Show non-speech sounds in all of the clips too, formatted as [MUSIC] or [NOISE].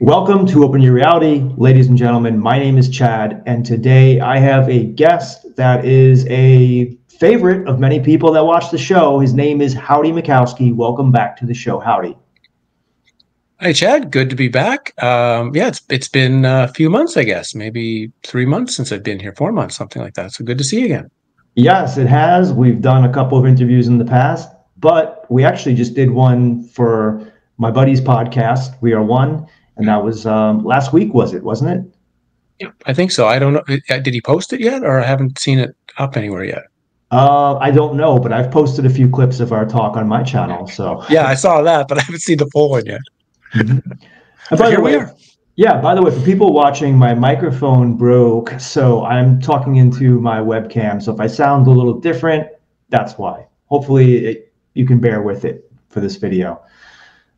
Welcome to Open Your Reality, ladies and gentlemen. My name is Chad, and today I have a guest that is a favorite of many people that watch the show. His name is Howdie Mickoski. Welcome back to the show, Howdie. Hi, Chad. Good to be back. Um, yeah, it's it's been a few months, I guess, maybe three months since I've been here, four months, something like that. So good to see you again. Yes, it has. We've done a couple of interviews in the past, but we actually just did one for my buddy's podcast. We are one and that was um, last week, was it? Wasn't it? Yeah, I think so. I don't know. Did he post it yet, or I haven't seen it up anywhere yet? Uh, I don't know, but I've posted a few clips of our talk on my channel. So yeah, I saw that, but I haven't seen the full one yet. Mm-hmm. By the way, yeah. By the way, for people watching, my microphone broke, so I'm talking into my webcam. So if I sound a little different, that's why. Hopefully, it, you can bear with it for this video.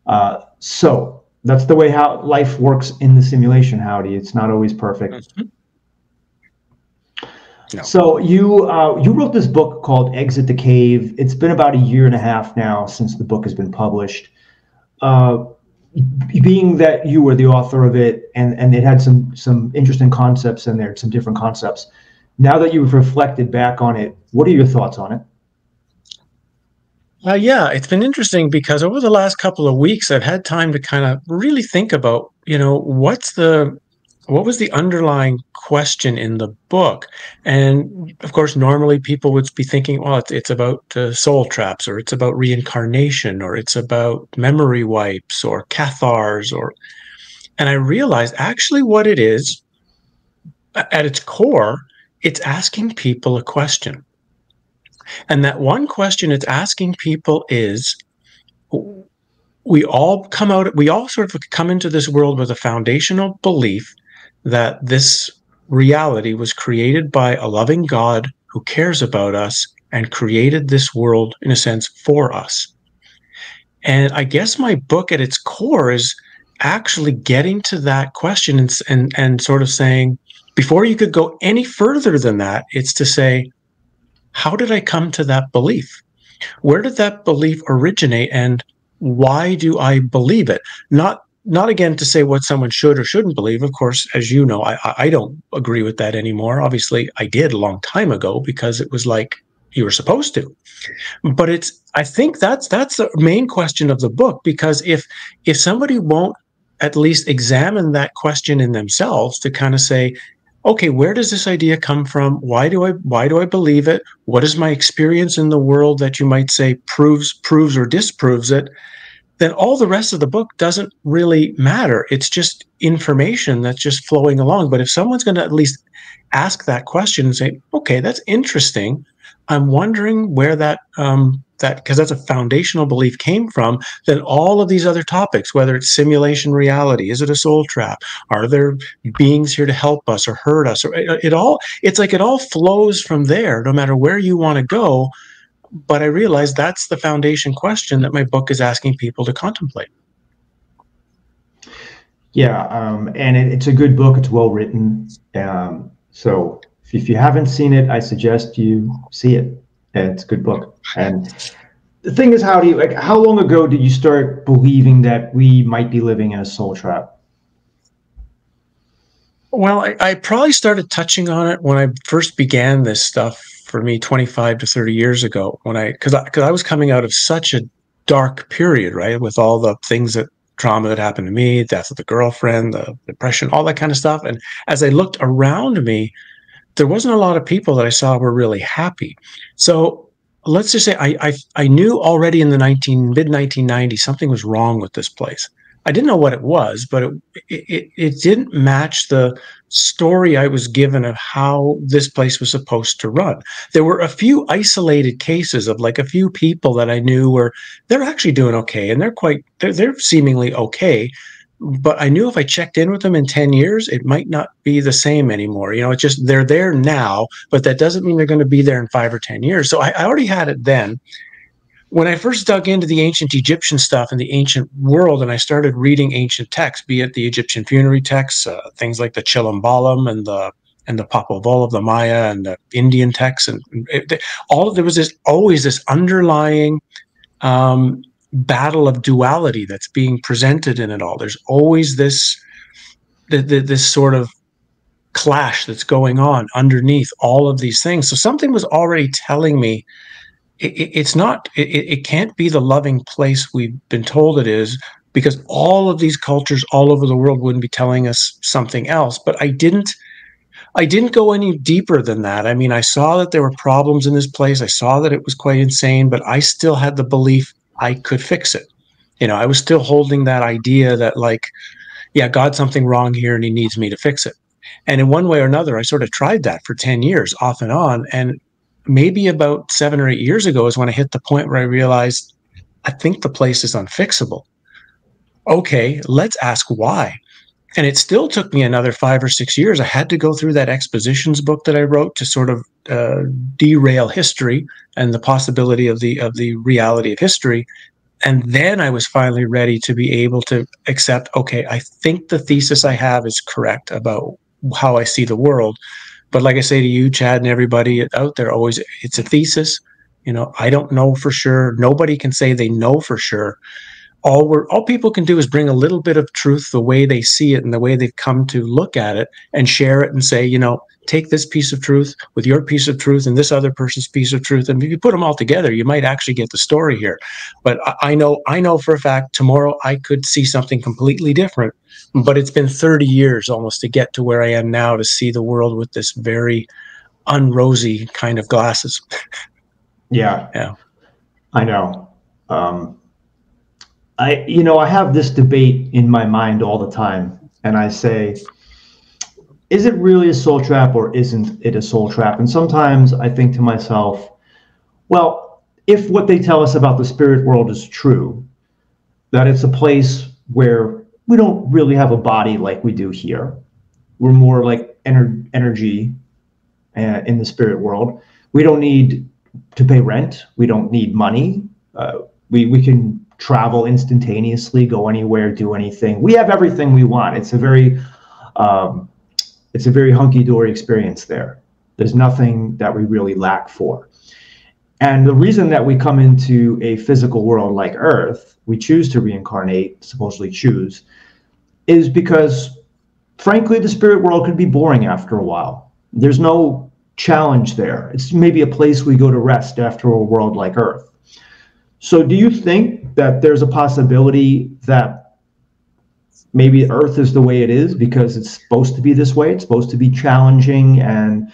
Uh, so that's the way how life works in the simulation Howdie. It's not always perfect. Mm-hmm. no. so you uh, you wrote this book called exit the cave. It's been about a year and a half now since the book has been published. Uh, being that you were the author of it and and it had some some interesting concepts in there some different concepts now that you've reflected back on it what are your thoughts on it uh, yeah, it's been interesting because over the last couple of weeks, I've had time to kind of really think about, you know, what's the what was the underlying question in the book? And of course, normally people would be thinking, well, it's, it's about uh, soul traps, or it's about reincarnation, or it's about memory wipes, or cathars, or. And I realized actually what it is, at its core, it's asking people a question and that one question it's asking people is we all come out, we all sort of come into this world with a foundational belief that this reality was created by a loving God who cares about us and created this world, in a sense, for us. And I guess my book at its core is actually getting to that question and, and, and sort of saying, before you could go any further than that, it's to say, how did I come to that belief? Where did that belief originate and why do I believe it? Not not again to say what someone should or shouldn't believe. Of course, as you know, I, I don't agree with that anymore. Obviously, I did a long time ago because it was like you were supposed to. But it's I think that's that's the main question of the book because if if somebody won't at least examine that question in themselves to kind of say, okay, where does this idea come from? Why do I why do I believe it? What is my experience in the world that you might say proves proves or disproves it? Then all the rest of the book doesn't really matter. It's just information that's just flowing along. But if someone's going to at least ask that question and say, okay, that's interesting. I'm wondering where that um, that because that's a foundational belief came from, then all of these other topics, whether it's simulation reality, is it a soul trap? Are there beings here to help us or hurt us? Or it, it all it's like it all flows from there, no matter where you want to go. But I realize that's the foundation question that my book is asking people to contemplate. Yeah, um, and it, it's a good book. It's well written. Um, so if you haven't seen it, I suggest you see it. It's a good book. And the thing is, how do you like? How long ago did you start believing that we might be living in a soul trap? Well, I, I probably started touching on it when I first began this stuff for me 25 to 30 years ago when I because I, cause I was coming out of such a dark period, right? With all the things that trauma that happened to me, death of the girlfriend, the depression, all that kind of stuff. And as I looked around me, there wasn't a lot of people that I saw were really happy. So let's just say I I, I knew already in the 19 mid 1990s something was wrong with this place. I didn't know what it was, but it, it it didn't match the story I was given of how this place was supposed to run. There were a few isolated cases of like a few people that I knew were they're actually doing okay and they're quite they're, they're seemingly okay, but I knew if I checked in with them in 10 years, it might not be the same anymore. You know, it's just they're there now, but that doesn't mean they're going to be there in five or 10 years. So I, I already had it then. When I first dug into the ancient Egyptian stuff and the ancient world, and I started reading ancient texts, be it the Egyptian funerary texts, uh, things like the Chilam Balam and the and the Popol Vuh of the Maya and the Indian texts, and it, all there was this always this underlying um, battle of duality that's being presented in it all. There's always this this sort of clash that's going on underneath all of these things. So something was already telling me it, it's not, it, it can't be the loving place we've been told it is because all of these cultures all over the world wouldn't be telling us something else. But I didn't. I didn't go any deeper than that. I mean, I saw that there were problems in this place. I saw that it was quite insane, but I still had the belief I could fix it. You know, I was still holding that idea that, like, yeah, God's something wrong here and he needs me to fix it. And in one way or another, I sort of tried that for 10 years off and on. And maybe about seven or eight years ago is when I hit the point where I realized I think the place is unfixable. Okay, let's ask why. And it still took me another five or six years. I had to go through that expositions book that I wrote to sort of uh, derail history and the possibility of the of the reality of history. And then I was finally ready to be able to accept. Okay, I think the thesis I have is correct about how I see the world. But like I say to you, Chad, and everybody out there, always it's a thesis. You know, I don't know for sure. Nobody can say they know for sure. All we're all people can do is bring a little bit of truth the way they see it and the way they've come to look at it and share it and say, you know, take this piece of truth with your piece of truth and this other person's piece of truth. And if you put them all together you might actually get the story here. But i know i know for a fact tomorrow i could see something completely different but it's been 30 years almost to get to where i am now to see the world with this very unrosy kind of glasses. [LAUGHS] Yeah. Yeah. I know. Um i you know i have this debate in my mind all the time and i say is it really a soul trap or isn't it a soul trap? And sometimes I think to myself, well, if what they tell us about the spirit world is true, that it's a place where we don't really have a body like we do here. We're more like ener- energy uh, in the spirit world. We don't need to pay rent. We don't need money. Uh, we, we can travel instantaneously, go anywhere, do anything. We have everything we want. It's a very um, it's a very hunky dory experience there. There's nothing that we really lack for. And the reason that we come into a physical world like Earth, we choose to reincarnate, supposedly choose, is because frankly, the spirit world could be boring after a while. There's no challenge there. It's maybe a place we go to rest after a world like Earth. So, do you think that there's a possibility that maybe Earth is the way it is because it's supposed to be this way. It's supposed to be challenging and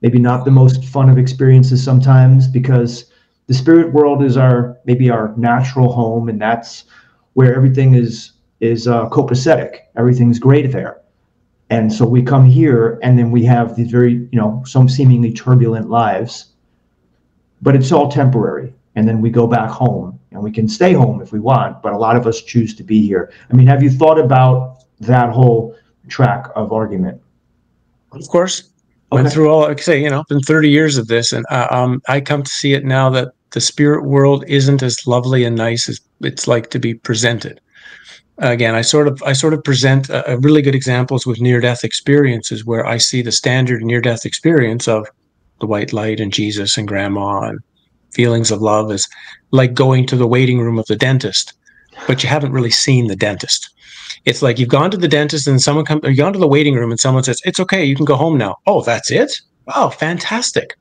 maybe not the most fun of experiences sometimes because the spirit world is our maybe our natural home and that's where everything is is uh, copacetic. Everything's great there. And so we come here and then we have these very, you know, some seemingly turbulent lives, but it's all temporary. And then we go back home and we can stay home if we want, but a lot of us choose to be here. I mean, have you thought about that whole track of argument? Of course. Okay. Went through all, like I say, you know, been 30 years of this, and uh, um, I come to see it now that the spirit world isn't as lovely and nice as it's like to be presented. Again, I sort of I sort of present a, a really good examples with near death experiences where I see the standard near death experience of the white light and Jesus and grandma and feelings of love is like going to the waiting room of the dentist, but you haven't really seen the dentist. It's like you've gone to the dentist and someone comes, you've gone to the waiting room and someone says, "It's okay, you can go home now." Oh, that's it. Wow, fantastic.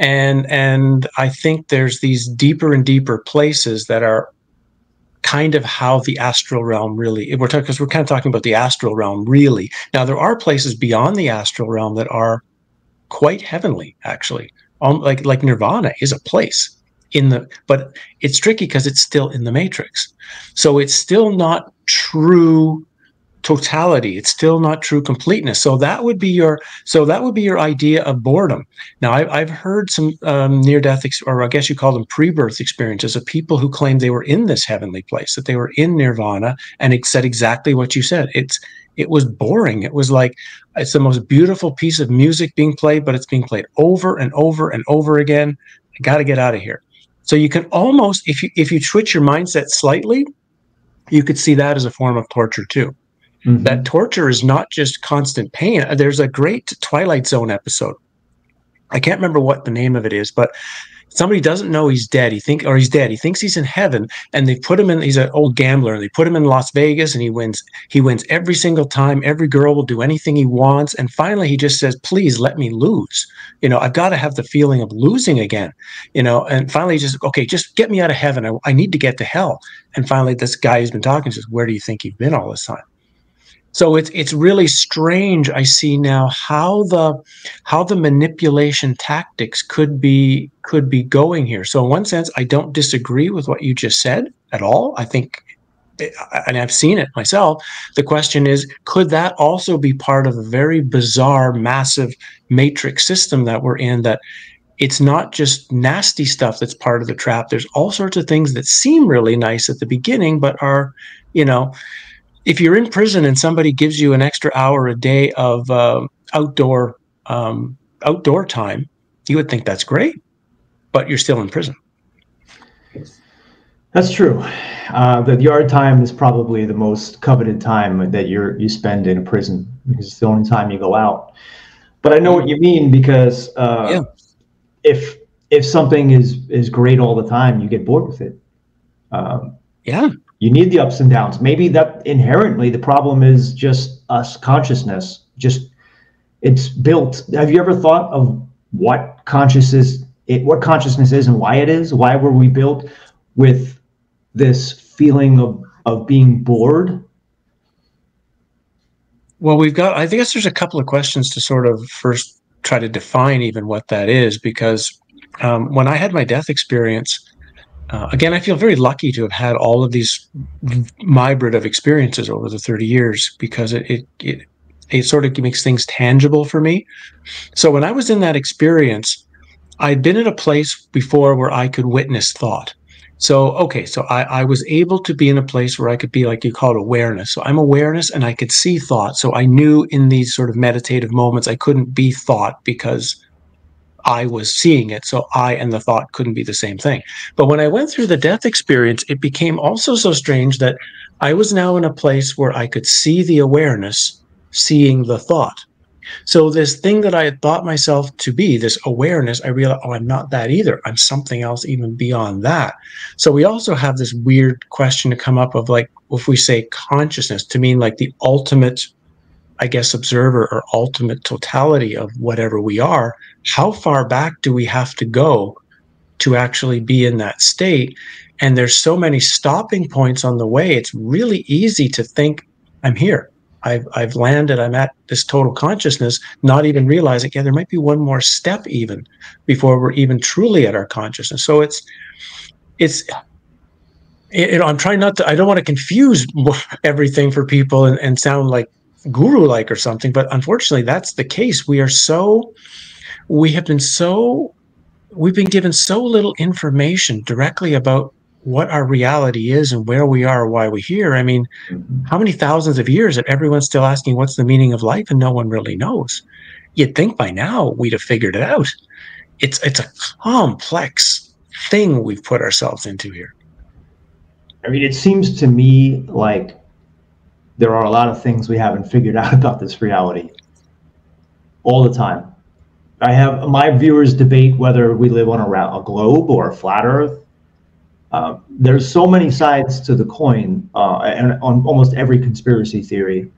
And and I think there's these deeper and deeper places that are kind of how the astral realm really we're talking because we're kind of talking about the astral realm really now there are places beyond the astral realm that are quite heavenly actually um, like like nirvana is a place in the but it's tricky because it's still in the matrix. So it's still not true totality. It's still not true completeness. So that would be your so that would be your idea of boredom. Now I, have heard some um, near death ex- or i guess you call them pre-birth experiences of people who claim they were in this heavenly place that they were in nirvana and it said exactly what you said. It's it was boring. It was like it's the most beautiful piece of music being played but it's being played over and over and over again. I got to get out of here. So you can almost, if you if you switch your mindset slightly, you could see that as a form of torture too. Mm-hmm. That torture is not just constant pain. There's a great Twilight Zone episode. I can't remember what the name of it is, but somebody doesn't know he's dead. He think or he's dead. He thinks he's in heaven, and they put him in. He's an old gambler, and they put him in Las Vegas, and he wins. He wins every single time. Every girl will do anything he wants, and finally he just says, "Please let me lose." You know, I've got to have the feeling of losing again. You know, and finally he just okay, just get me out of heaven. I, I need to get to hell. And finally, this guy who's been talking says, "Where do you think you've been all this time?" So it's it's really strange. I see now how the how the manipulation tactics could be could be going here. So in one sense, I don't disagree with what you just said at all. I think, eh, and I've seen it myself. The question is, could that also be part of a very bizarre, massive matrix system that we're in? That it's not just nasty stuff that's part of the trap. There's all sorts of things that seem really nice at the beginning, but are, you know if you're in prison and somebody gives you an extra hour a day of uh, outdoor um, outdoor time, you would think that's great, but you're still in prison. That's true. Uh, the yard time is probably the most coveted time that you're you spend in a prison because it's the only time you go out. But I know what you mean because uh, yeah. if if something is is great all the time, you get bored with it. Um, yeah, you need the ups and downs. Maybe that inherently the problem is just us consciousness. Just it's built. Have you ever thought of what consciousness it what consciousness is and why it is? Why were we built with this feeling of of being bored? Well, we've got I guess there's a couple of questions to sort of first try to define even what that is because um, when I had my death experience, uh, again, I feel very lucky to have had all of these hybrid of experiences over the 30 years because it, it, it, it sort of makes things tangible for me. So when I was in that experience, I'd been in a place before where I could witness thought. So, okay, so I, I was able to be in a place where I could be like you call it awareness. So I'm awareness and I could see thought. So I knew in these sort of meditative moments, I couldn't be thought because I was seeing it. So I and the thought couldn't be the same thing. But when I went through the death experience, it became also so strange that I was now in a place where I could see the awareness, seeing the thought. So this thing that I had thought myself to be, this awareness, I realized, oh, I'm not that either. I'm something else even beyond that. So we also have this weird question to come up of like, if we say consciousness to mean like the ultimate I guess, observer or ultimate totality of whatever we are, how far back do we have to go to actually be in that state? And there's so many stopping points on the way. It's really easy to think, I'm here. I've, I've landed. I'm at this total consciousness, not even realizing, yeah, there might be one more step even before we're even truly at our consciousness. So it's, it's, you know, I'm trying not to, I don't want to confuse [LAUGHS] everything for people and, and sound like guru like or something but unfortunately that's the case. We are so we have been so we've been given so little information directly about what our reality is and where we are why we're here. I mean how many thousands of years that everyone's still asking what's the meaning of life and no one really knows? You'd think by now we'd have figured it out. It's it's a complex thing we've put ourselves into here. I mean it seems to me like there are a lot of things we haven't figured [LAUGHS] out about this reality all the time. I have my viewers debate whether we live on a, a globe or a flat Earth. Uh, there's so many sides to the coin, uh, and on almost every conspiracy theory,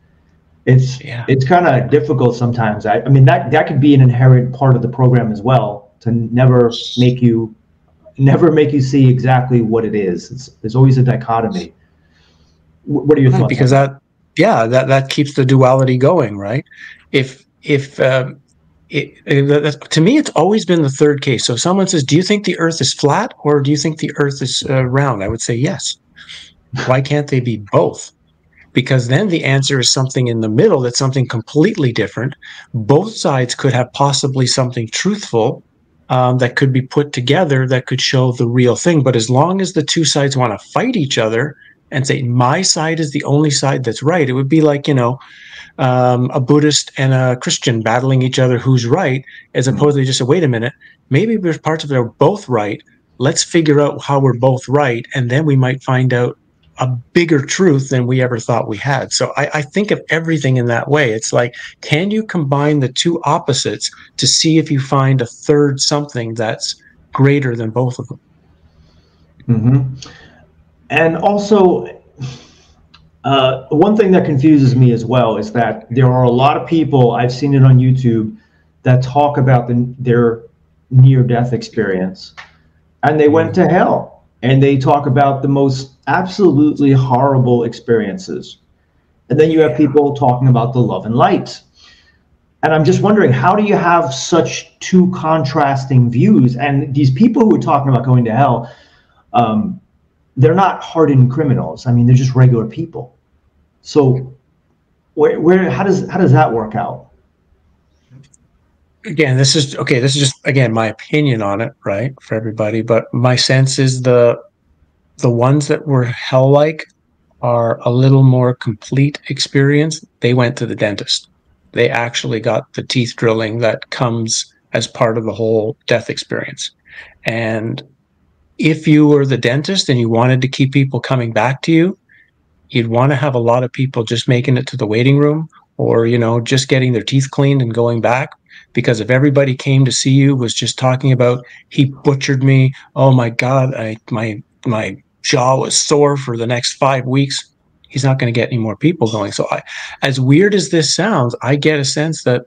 it's yeah. it's kind of difficult sometimes. I, I mean that that could be an inherent part of the program as well to never make you never make you see exactly what it is. It's, there's always a dichotomy. What are your thoughts? Because that yeah, that that keeps the duality going, right? If if um, it, it, to me, it's always been the third case. So someone says, "Do you think the Earth is flat, or do you think the Earth is uh, round?" I would say yes. Why can't they be both? Because then the answer is something in the middle. That's something completely different. Both sides could have possibly something truthful um, that could be put together that could show the real thing. But as long as the two sides want to fight each other, and say my side is the only side that's right. It would be like you know um, a Buddhist and a Christian battling each other who's right, as hmm. opposed to just say, wait a minute, maybe there's parts of it are both right. Let's figure out how we're both right, and then we might find out a bigger truth than we ever thought we had. So I, I, think of everything in that way. It's like, can you combine the two opposites to see if you find a third something that's greater than both of them. Mm-hmm. And also, uh, one thing that confuses me as well is that there are a lot of people I've seen it on YouTube that talk about the, their near-death experience, and they went to hell, and they talk about the most absolutely horrible experiences, and then you have people talking about the love and light. And I'm just wondering, how do you have such two contrasting views? And these people who are talking about going to hell, um, they're not hardened criminals. I mean, they're just regular people. So, where, where, how does how does that work out? Again, this is okay. This is just again my opinion on it, right, for everybody. But my sense is the the ones that were hell like are a little more complete experience. They went to the dentist. They actually got the teeth drilling that comes as part of the whole death experience. And if you were the dentist and you wanted to keep people coming back to you, you'd want to have a lot of people just making it to the waiting room or, you know, just getting their teeth cleaned and going back. Because if everybody came to see you was just talking about he butchered me, oh my God, I my my jaw was sore for the next five weeks, he's not going to get any more people going. So I, as weird as this sounds, I get a sense that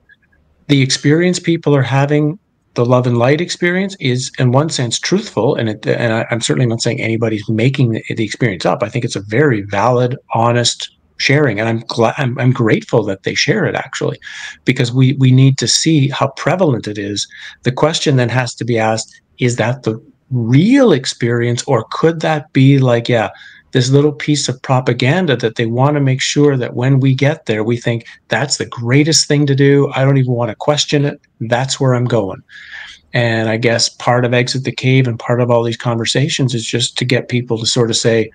the experience people are having the love and light experience is in one sense truthful and it, and I, am certainly not saying anybody's making the, the, experience up. I think it's a very valid honest sharing and i'm glad I'm, I'm grateful that they share it actually because we we need to see how prevalent it is. The question then has to be asked is that the real experience or could that be like yeah this little piece of propaganda that they want to make sure that when we get there, we think that's the greatest thing to do. I don't even want to question it. That's where I'm going. And I guess part of Exit the Cave and part of all these conversations is just to get people to sort of say,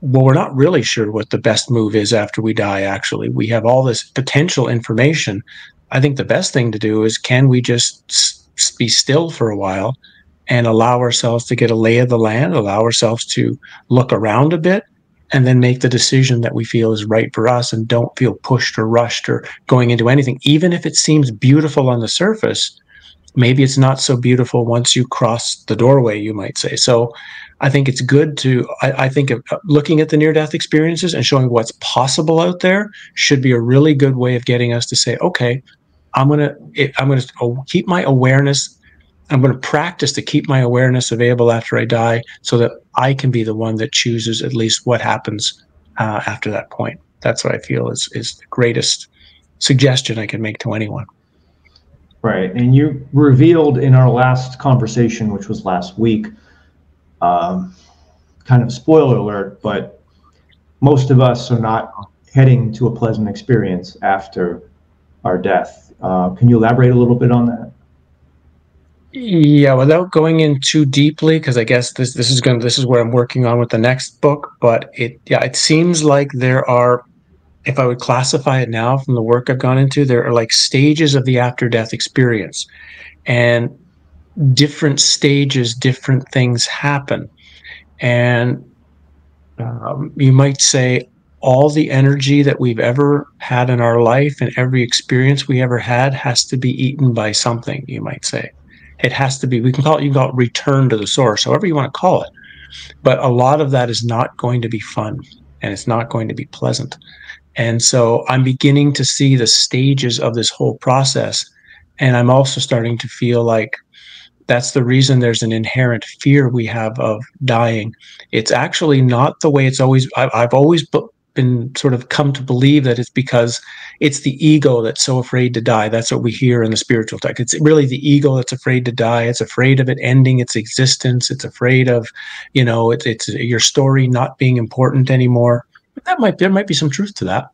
well, we're not really sure what the best move is after we die, actually. We have all this potential information. I think the best thing to do is can we just be still for a while and allow ourselves to get a lay of the land, allow ourselves to look around a bit, and then make the decision that we feel is right for us and don't feel pushed or rushed or going into anything. Even if it seems beautiful on the surface, maybe it's not so beautiful once you cross the doorway, you might say. So I think it's good to, I, I think of uh, looking at the near death experiences and showing what's possible out there should be a really good way of getting us to say, okay, I'm going to, I'm going to keep my awareness I'm going to practice to keep my awareness available after I die so that I can be the one that chooses at least what happens uh, after that point. That's what I feel is, is the greatest suggestion I can make to anyone. Right. And you revealed in our last conversation, which was last week, um, kind of spoiler alert, but most of us are not heading to a pleasant experience after our death. Uh, can you elaborate a little bit on that? Yeah, without going in too deeply, because I guess this this is going this is where I'm working on with the next book. But it yeah, it seems like there are, if I would classify it now from the work I've gone into, there are like stages of the after death experience, and different stages, different things happen, and um, you might say all the energy that we've ever had in our life and every experience we ever had has to be eaten by something. You might say it has to be, we can call it, you can call it return to the source, however you want to call it. But a lot of that is not going to be fun and it's not going to be pleasant. And so I'm beginning to see the stages of this whole process. And I'm also starting to feel like that's the reason there's an inherent fear we have of dying. It's actually not the way it's always, I've, always been sort of come to believe that it's because it's the ego that's so afraid to die. That's what we hear in the spiritual text. It's really the ego that's afraid to die. It's afraid of it ending its existence. It's afraid of, you know, it's, it's your story not being important anymore. That might there might be some truth to that.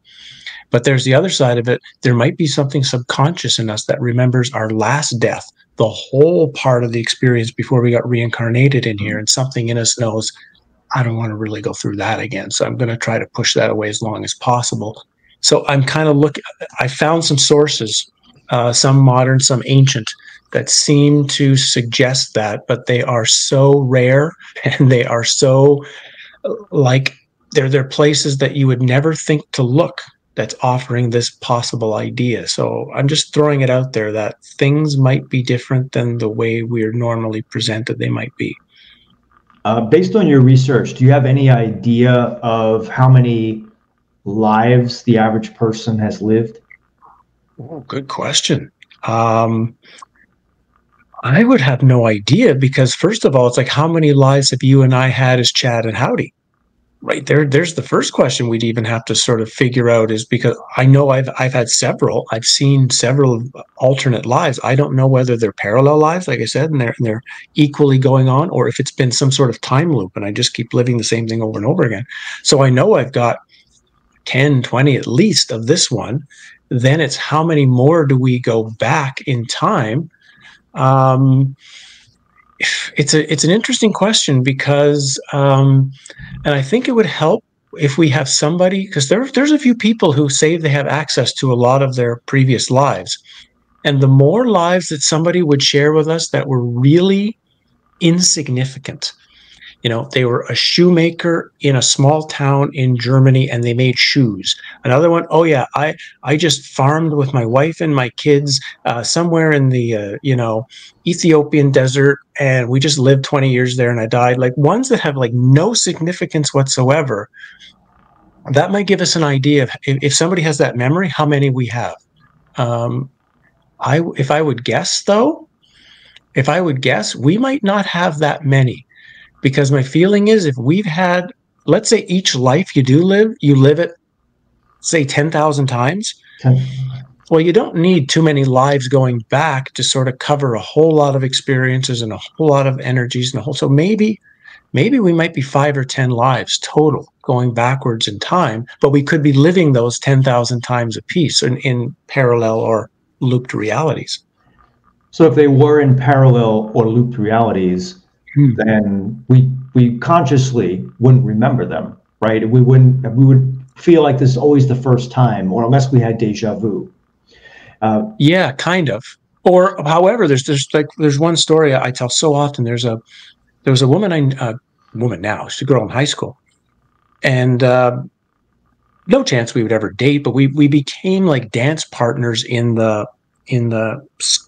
But there's the other side of it. There might be something subconscious in us that remembers our last death, the whole part of the experience before we got reincarnated in here, and something in us knows I don't want to really go through that again. So I'm going to try to push that away as long as possible. So I'm kind of looking, I found some sources, uh, some modern, some ancient, that seem to suggest that, but they are so rare [LAUGHS] and they are so like they're they're places that you would never think to look that's offering this possible idea. So I'm just throwing it out there that things might be different than the way we're normally presented they might be. Uh, based on your research, do you have any idea of how many lives the average person has lived? Oh, good question. Um, I would have no idea because, first of all, it's like how many lives have you and I had as Chad and Howdie? Right there there's the first question we'd even have to sort of figure out is because i know i've i've had several i've seen several alternate lives. I don't know whether they're parallel lives like i said and they're, and they're equally going on or if it's been some sort of time loop and i just keep living the same thing over and over again. So i know i've got 10 20 at least of this one. Then it's how many more do we go back in time? Um it's a it's an interesting question because um, and I think it would help if we have somebody because there there's a few people who say they have access to a lot of their previous lives. And the more lives that somebody would share with us that were really insignificant you know they were a shoemaker in a small town in germany and they made shoes. Another one oh yeah i i just farmed with my wife and my kids uh, somewhere in the uh, you know ethiopian desert and we just lived 20 years there and i died. Like ones that have like no significance whatsoever that might give us an idea of if, if somebody has that memory how many we have. Um, i if i would guess though if i would guess we might not have that many because my feeling is if we've had let's say each life you do live you live it say 10,000 times well you don't need too many lives going back to sort of cover a whole lot of experiences and a whole lot of energies and a whole so maybe maybe we might be 5 or 10 lives total going backwards in time but we could be living those 10,000 times a piece in, in parallel or looped realities. So if they were in parallel or looped realities hmm. then we we consciously wouldn't remember them, right? We wouldn't we would feel like this is always the first time, or unless we had deja vu. Uh, yeah, kind of. Or however, there's there's like there's one story I tell so often. There's a there was a woman I uh, woman now she's a girl in high school, and uh, no chance we would ever date, but we we became like dance partners in the in the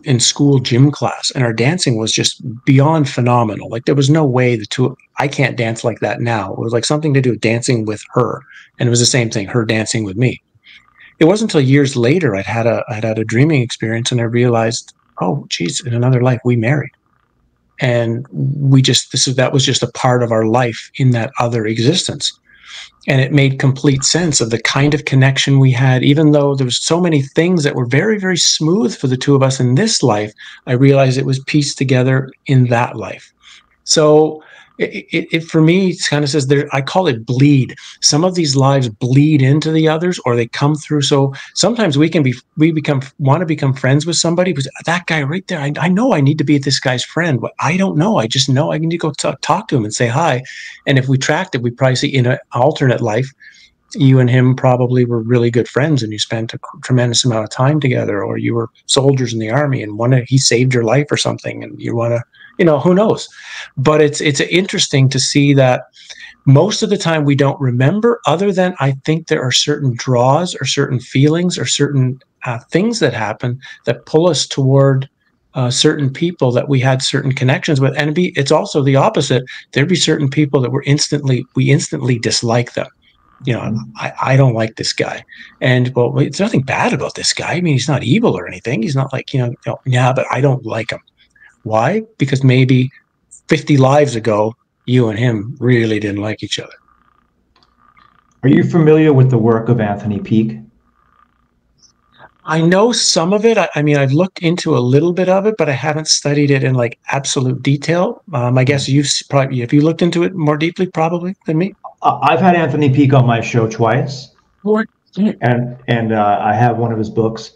in school gym class and our dancing was just beyond phenomenal. Like there was no way the two i can't dance like that now. It was like something to do with dancing with her and it was the same thing her dancing with me. It wasn't until years later i'd had a i'd had a dreaming experience and i realized oh geez in another life we married. And we just this is that was just a part of our life in that other existence and it made complete sense of the kind of connection we had. Even though there was so many things that were very very smooth for the two of us in this life i realized it was pieced together in that life. So it, it, for me it kind of says there i call it bleed. Some of these lives bleed into the others or they come through. So sometimes we can be we become want to become friends with somebody because that guy right there I, I know i need to be this guy's friend but i don't know. I just know i need to go talk, talk to him and say hi. And if we tracked it we probably see in an alternate life you and him probably were really good friends and you spent a tremendous amount of time together or you were soldiers in the army and one he saved your life or something and you want to you know who knows? But it's it's interesting to see that most of the time we don't remember other than i think there are certain draws or certain feelings or certain uh, things that happen that pull us toward uh, certain people that we had certain connections with. And be it's also the opposite. There'd be certain people that were instantly we instantly dislike them. You know I, I don't like this guy. And well it's nothing bad about this guy. I mean he's not evil or anything. He's not like you know, you know yeah but i don't like him why? Because maybe 50 lives ago, you and him really didn't like each other. Are you familiar with the work of Anthony Peake? I know some of it. I, I, mean, I've looked into a little bit of it, but I haven't studied it in like absolute detail. Um, I guess you've probably, have you looked into it more deeply, probably than me? I've had Anthony Peake on my show twice, and and uh, I have one of his books.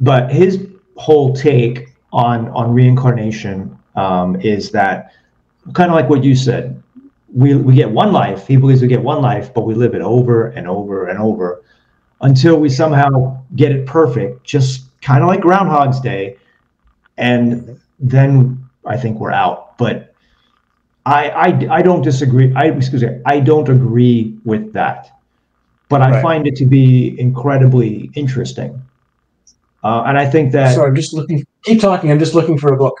But his whole take on on reincarnation um, is that kind of like what you said. We we get one life. He believes we get one life, but we live it over and over and over until we somehow get it perfect, just kind of like Groundhog's Day, and then I think we're out. But I I, I don't disagree. I excuse me. I don't agree with that. but I right. find it to be incredibly interesting. Uh, and I think that. So I'm just looking. Keep talking. I'm just looking for a book.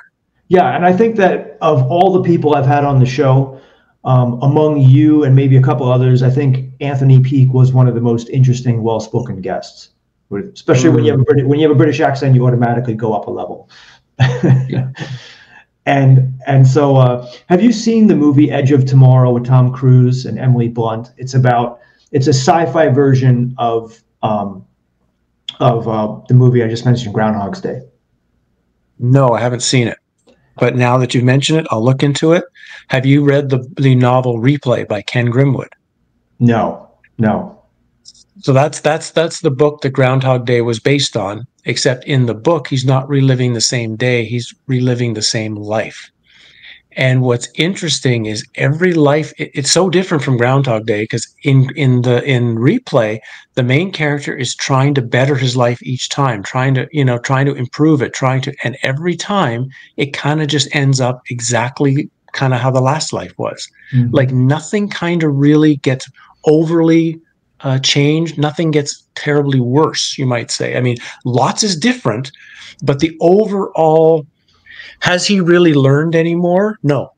Yeah, and I think that of all the people I've had on the show, um, among you and maybe a couple others, I think Anthony Peake was one of the most interesting, well-spoken guests. Especially mm. when you have a British, when you have a British accent, you automatically go up a level. yeah. [LAUGHS] And and so, uh, have you seen the movie Edge of Tomorrow with Tom Cruise and Emily Blunt? It's about it's a sci-fi version of um, of uh, the movie I just mentioned, Groundhog's Day. No, I haven't seen it. But now that you've mentioned it, I'll look into it. Have you read the the novel Replay by Ken Grimwood? No, no. So that's that's that's the book that Groundhog Day was based on. Except in the book, he's not reliving the same day; he's reliving the same life. And what's interesting is every life it's so different from Groundhog Day because in in the in replay, the main character is trying to better his life each time, trying to, you know, trying to improve it, trying to and every time it kind of just ends up exactly kind of how the last life was. Mm-hmm. Like nothing kind of really gets overly uh, changed. Nothing gets terribly worse, you might say. I mean, lots is different, but the overall has he really learned anymore? No.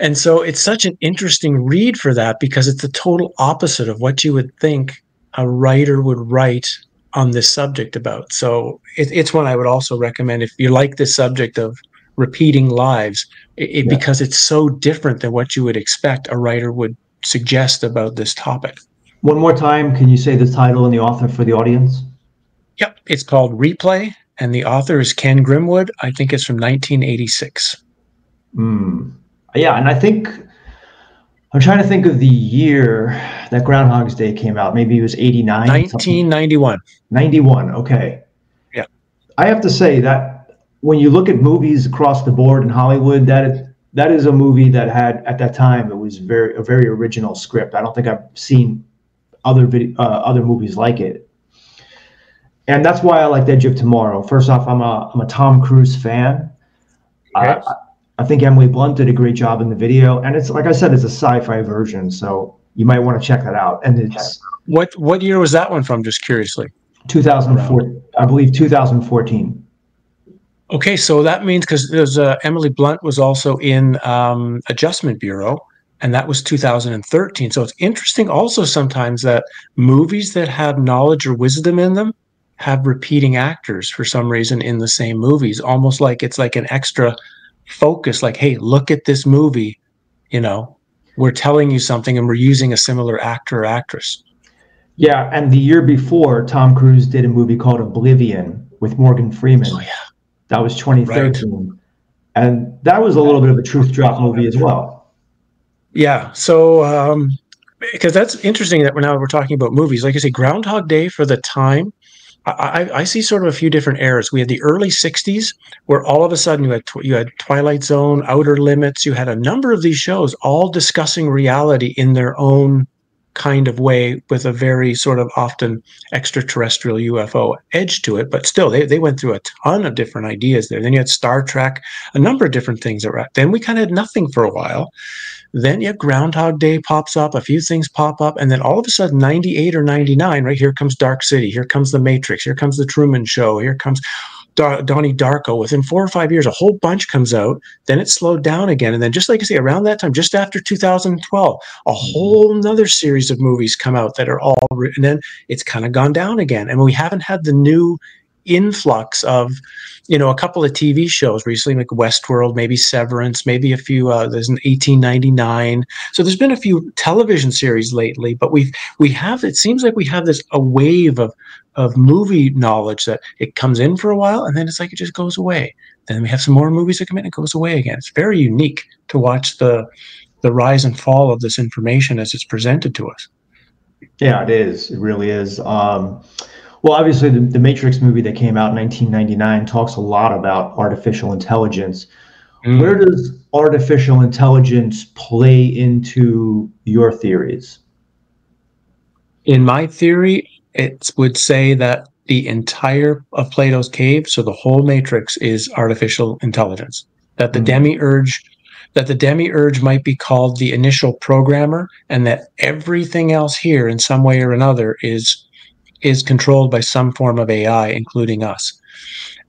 And so it's such an interesting read for that because it's the total opposite of what you would think a writer would write on this subject about. So it, it's one I would also recommend if you like this subject of repeating lives, it, it, yeah. because it's so different than what you would expect a writer would suggest about this topic. One more time, can you say the title and the author for the audience? Yep, it's called Replay and the author is Ken Grimwood. I think it's from 1986. Mm. Yeah, and I think I'm trying to think of the year that Groundhog's Day came out. Maybe it was 89. 1991. 91. Okay. Yeah. I have to say that when you look at movies across the board in Hollywood, that is, that is a movie that had at that time it was very a very original script. I don't think I've seen other video, uh, other movies like it and that's why I like Edge of Tomorrow. First off, I'm a I'm a Tom Cruise fan. I, I think Emily Blunt did a great job in the video, and it's like I said, it's a sci-fi version, so you might want to check that out. And it's what what year was that one from? Just curiously, 2004, I believe 2014. Okay, so that means because there's uh, Emily Blunt was also in um, Adjustment Bureau, and that was 2013. So it's interesting also sometimes that movies that have knowledge or wisdom in them have repeating actors for some reason in the same movies, almost like it's like an extra focus, like, hey, look at this movie, you know, we're telling you something and we're using a similar actor or actress. Yeah, and the year before, Tom Cruise did a movie called Oblivion with Morgan Freeman. Oh, yeah. That was 2013. Right. And that was a little bit of a truth drop movie as well. Yeah. So, um, because that's interesting that we're now we're talking about movies. Like I say, Groundhog Day for the time I, I, see sort of a few different eras. We had the early '60s, where all of a sudden you had you had Twilight Zone, Outer Limits. You had a number of these shows, all discussing reality in their own kind of way, with a very sort of often extraterrestrial UFO edge to it. But still, they they went through a ton of different ideas there. Then you had Star Trek, a number of different things that were. Then we kind of had nothing for a while. Then yeah, Groundhog Day pops up, a few things pop up, and then all of a sudden, 98 or 99, right here comes Dark City, here comes The Matrix, here comes The Truman Show, here comes Donnie Darko. Within four or five years, a whole bunch comes out. Then it slowed down again, and then just like I say, around that time, just after 2012, a mm-hmm. whole another series of movies come out that are all written. And then it's kind of gone down again, and we haven't had the new influx of you know a couple of tv shows recently like westworld maybe severance maybe a few uh, there's an 1899 so there's been a few television series lately but we've we have it seems like we have this a wave of of movie knowledge that it comes in for a while and then it's like it just goes away. Then we have some more movies that come in and it goes away again. It's very unique to watch the the rise and fall of this information as it's presented to us. Yeah it is. It really is. Um well, obviously, the, the Matrix movie that came out in 1999 talks a lot about artificial intelligence. Mm. Where does artificial intelligence play into your theories? In my theory, it would say that the entire of Plato's cave, so the whole matrix is artificial intelligence. That the mm. demiurge that the demiurge might be called the initial programmer and that everything else here in some way or another is is controlled by some form of AI, including us.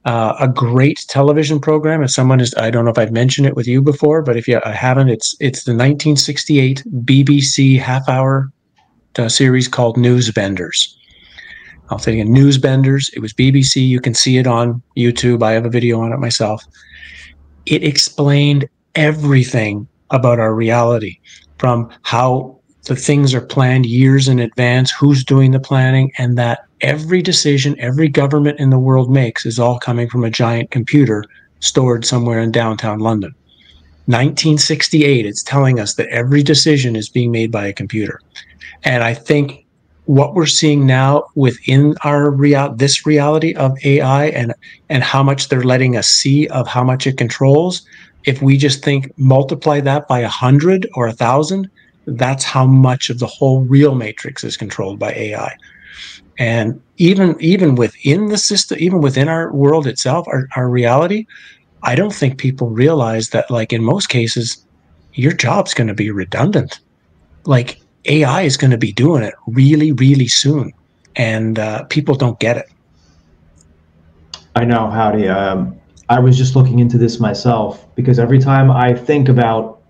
Uh, a great television program. If someone is, I don't know if I've mentioned it with you before, but if you I haven't, it's it's the 1968 BBC half-hour uh, series called Newsbenders. I'll say again, Newsbenders. It was BBC. You can see it on YouTube. I have a video on it myself. It explained everything about our reality, from how the things are planned years in advance, who's doing the planning, and that every decision every government in the world makes is all coming from a giant computer stored somewhere in downtown London. 1968, it's telling us that every decision is being made by a computer. And I think what we're seeing now within our real this reality of AI and and how much they're letting us see of how much it controls, if we just think multiply that by a hundred or a thousand, that's how much of the whole real matrix is controlled by AI. And even even within the system, even within our world itself, our, our reality, I don't think people realize that like in most cases, your job's going to be redundant. Like AI is going to be doing it really, really soon. And uh, people don't get it. I know, Howdie. Um, I was just looking into this myself because every time I think about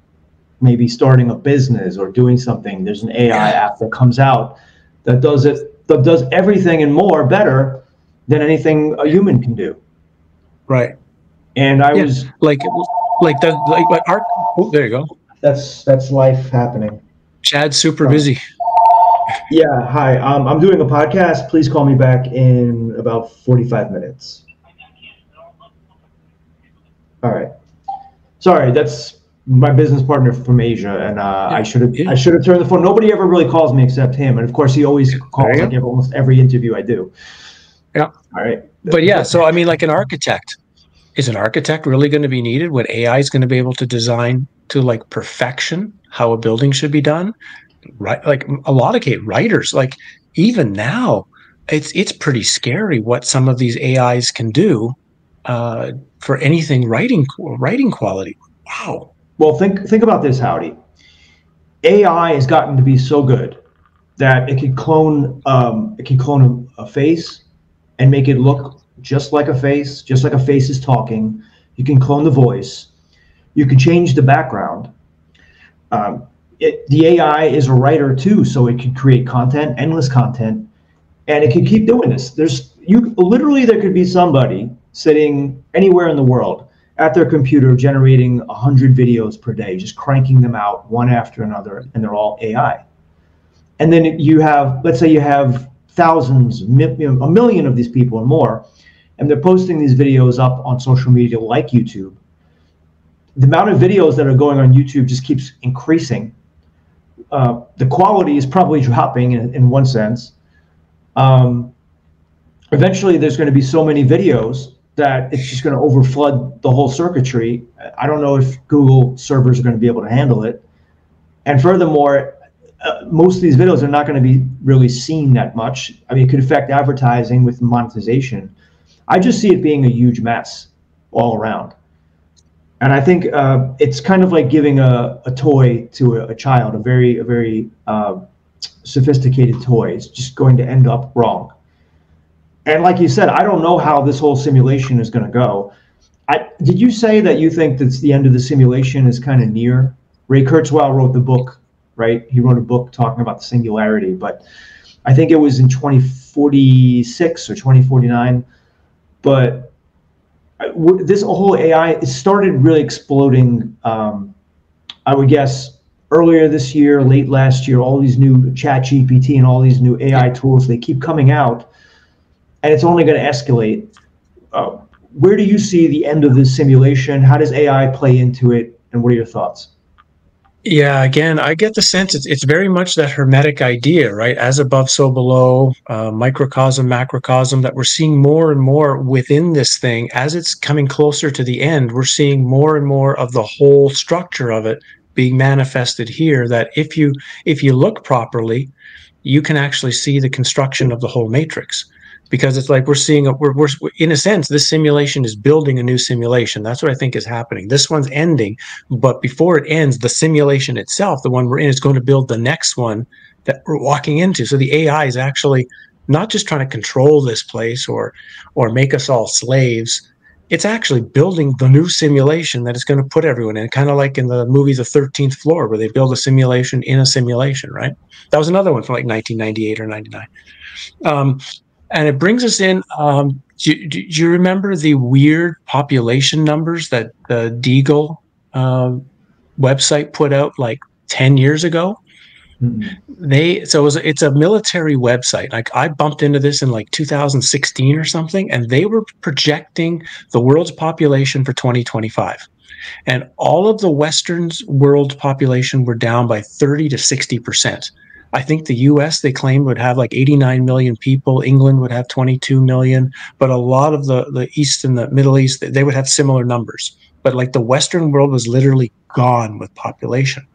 maybe starting a business or doing something, there's an AI app that comes out that does it that does everything and more better than anything a human can do. Right. And I yeah. was like like the like, like art oh, there you go. That's that's life happening. Chad's super busy. [LAUGHS] Yeah, hi. Um, I'm doing a podcast. Please call me back in about 45 minutes. All right. Sorry, that's my business partner from Asia, and uh, yeah. I should have yeah. I should have turned the phone. Nobody ever really calls me except him, and of course he always calls like almost every interview I do. Yeah. All right. But yeah, so I mean, like an architect, is an architect really going to be needed when AI is going to be able to design to like perfection how a building should be done? Right, like a lot of case writers, like even now, it's it's pretty scary what some of these AIs can do uh, for anything writing writing quality. Wow. Well, think think about this, Howdie. AI has gotten to be so good that it can clone um, it can clone a, a, face and make it look just like a face, just like a face is talking. You can clone the voice. You can change the background. Um, it, the AI is a writer too, so it can create content, endless content, and it can keep doing this. There's you literally there could be somebody sitting anywhere in the world at their computer generating 100 videos per day, just cranking them out one after another, and they're all AI. And then you have, let's say you have thousands, a million of these people or more, and they're posting these videos up on social media like YouTube. The amount of videos that are going on YouTube just keeps increasing. Uh, the quality is probably dropping in, in one sense. Um, eventually, there's going to be so many videos that it's just going to overflood the whole circuitry. I don't know if Google servers are going to be able to handle it. And furthermore, uh, most of these videos are not going to be really seen that much. I mean, it could affect advertising with monetization. I just see it being a huge mess all around. And I think uh, it's kind of like giving a, a toy to a, a child, a very, a very uh, sophisticated toy. It's just going to end up wrong and like you said, I don't know how this whole simulation is going to go. I, did you say that you think that the end of the simulation is kind of near? Ray Kurzweil wrote the book, right? He wrote a book talking about the singularity, but I think it was in 2046 or 2049. But uh, this whole AI started really exploding. Um, I would guess earlier this year, late last year. All these new Chat GPT and all these new AI tools they keep coming out and it's only going to escalate. Uh, where do you see the end of this simulation? How does AI play into it? And what are your thoughts? Yeah, again, I get the sense it's, it's very much that hermetic idea, right? As above, so below, uh, microcosm, macrocosm, that we're seeing more and more within this thing. As it's coming closer to the end, we're seeing more and more of the whole structure of it being manifested here. That if you if you look properly, you can actually see the construction of the whole matrix because it's like we're seeing a, we're, we're in a sense this simulation is building a new simulation. That's what i think is happening. This one's ending but before it ends the simulation itself the one we're in is going to build the next one that we're walking into. So the ai is actually not just trying to control this place or or make us all slaves. It's actually building the new simulation that is going to put everyone in kind of like in the movie the 13th floor where they build a simulation in a simulation right? That was another one from like 1998 or 99 um, and it brings us in um, do, do, you remember the weird population numbers that the Deagel uh, website put out like 10 years ago Mm-hmm. They so it was, it's a military website. Like I bumped into this in like 2016 or something, and they were projecting the world's population for 2025, and all of the Western's world population were down by 30 to 60 percent. I think the U.S. they claimed would have like 89 million people. England would have 22 million, but a lot of the the East and the Middle East they would have similar numbers. But like the Western world was literally gone with population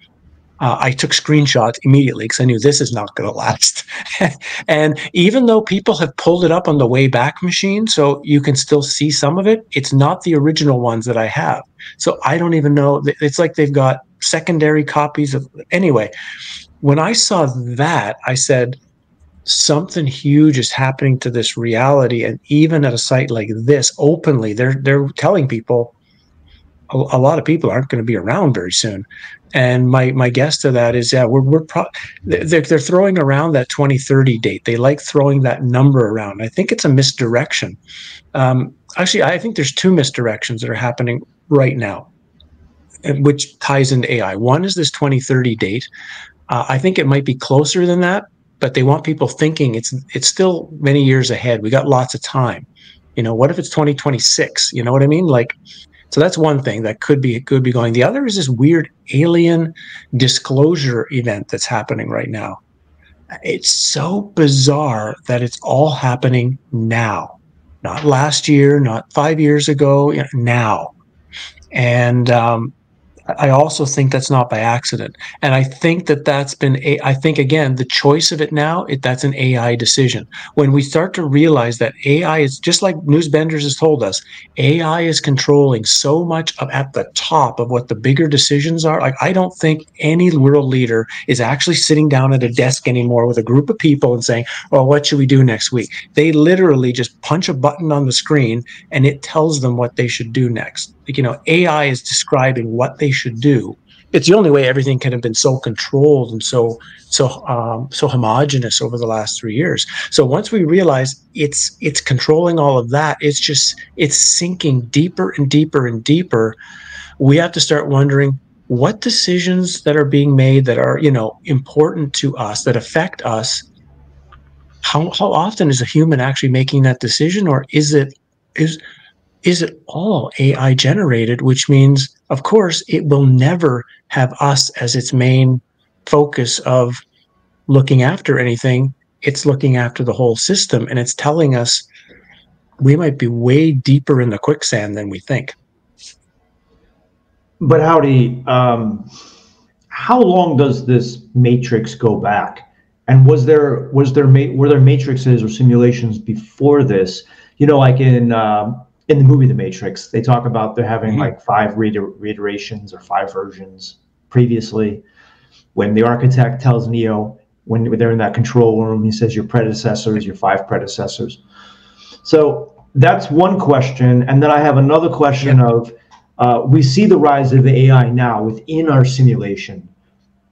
uh, I took screenshots immediately because I knew this is not going to last. [LAUGHS] and even though people have pulled it up on the Wayback Machine, so you can still see some of it, it's not the original ones that I have. So I don't even know. It's like they've got secondary copies of. Anyway, when I saw that, I said, something huge is happening to this reality. And even at a site like this, openly, they're they're telling people a, a lot of people aren't going to be around very soon. And my my guess to that is, yeah, we're we're pro- they're, they're throwing around that 2030 date. They like throwing that number around. I think it's a misdirection. Um, actually, I think there's two misdirections that are happening right now, which ties into AI. One is this 2030 date. Uh, I think it might be closer than that, but they want people thinking it's it's still many years ahead. We got lots of time. You know, what if it's 2026? You know what I mean? Like so that's one thing that could be could be going. The other is this weird alien disclosure event that's happening right now. It's so bizarre that it's all happening now, not last year, not five years ago, now. And um, I also think that's not by accident. And I think that that's been, a, I think again, the choice of it now, it, that's an AI decision. When we start to realize that AI is just like News Benders has told us, AI is controlling so much of at the top of what the bigger decisions are. Like, I don't think any world leader is actually sitting down at a desk anymore with a group of people and saying, well, what should we do next week? They literally just punch a button on the screen and it tells them what they should do next you know ai is describing what they should do it's the only way everything can have been so controlled and so so um, so homogenous over the last three years. So once we realize it's it's controlling all of that, it's just it's sinking deeper and deeper and deeper. We have to start wondering what decisions that are being made that are you know important to us that affect us. How how often is a human actually making that decision, or is it is is it all AI generated, which means, of course, it will never have us as its main focus of looking after anything. It's looking after the whole system and it's telling us we might be way deeper in the quicksand than we think. But Howdie, um, how long does this matrix go back? And was there was there were there matrices or simulations before this? You know, like in um, in the movie The Matrix, they talk about they're having mm-hmm. like five reiterations or five versions previously. When the architect tells Neo, when they're in that control room, he says your predecessors, your five predecessors. So that's one question. And then I have another question yeah. of uh, we see the rise of AI now within our simulation,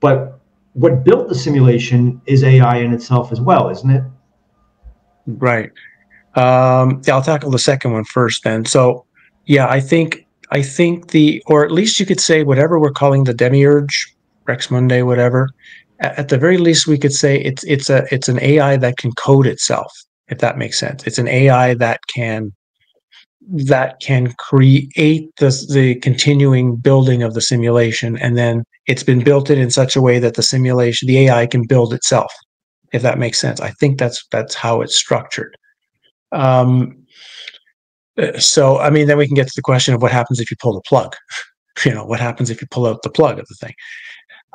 but what built the simulation is AI in itself as well, isn't it? Right. Um, yeah, I'll tackle the second one first then. So, yeah, I think I think the or at least you could say whatever we're calling the demiurge, Rex Monday, whatever. At the very least, we could say it's it's a it's an AI that can code itself, if that makes sense. It's an AI that can that can create the the continuing building of the simulation, and then it's been built in in such a way that the simulation, the AI, can build itself. If that makes sense, I think that's that's how it's structured. Um, so, I mean, then we can get to the question of what happens if you pull the plug. [LAUGHS] you know, what happens if you pull out the plug of the thing?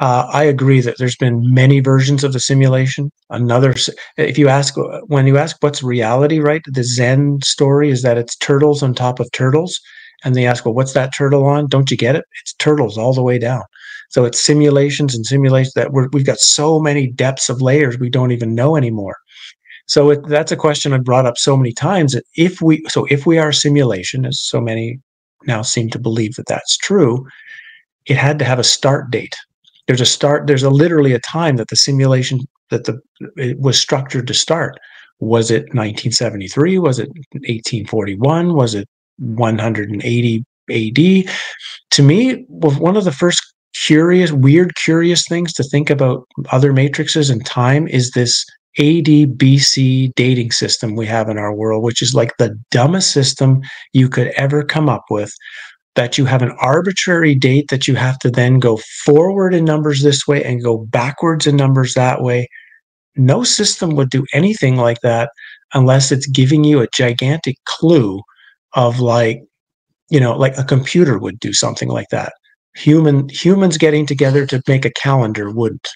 uh, I agree that there's been many versions of the simulation. Another, if you ask, when you ask what's reality, right? The Zen story is that it's turtles on top of turtles. And they ask, well, what's that turtle on? Don't you get it? It's turtles all the way down. So it's simulations and simulations that we're, we've got so many depths of layers we don't even know anymore. So it, that's a question I've brought up so many times that if we, so if we are a simulation, as so many now seem to believe that that's true, it had to have a start date. There's a start there's a literally a time that the simulation that the it was structured to start. Was it 1973 was it 1841 was it 180 ad to me one of the first curious weird curious things to think about other matrices and time is this ADBC dating system we have in our world, which is like the dumbest system you could ever come up with, that you have an arbitrary date that you have to then go forward in numbers this way and go backwards in numbers that way. No system would do anything like that unless it's giving you a gigantic clue of like, you know, like a computer would do something like that. Human humans getting together to make a calendar wouldn't.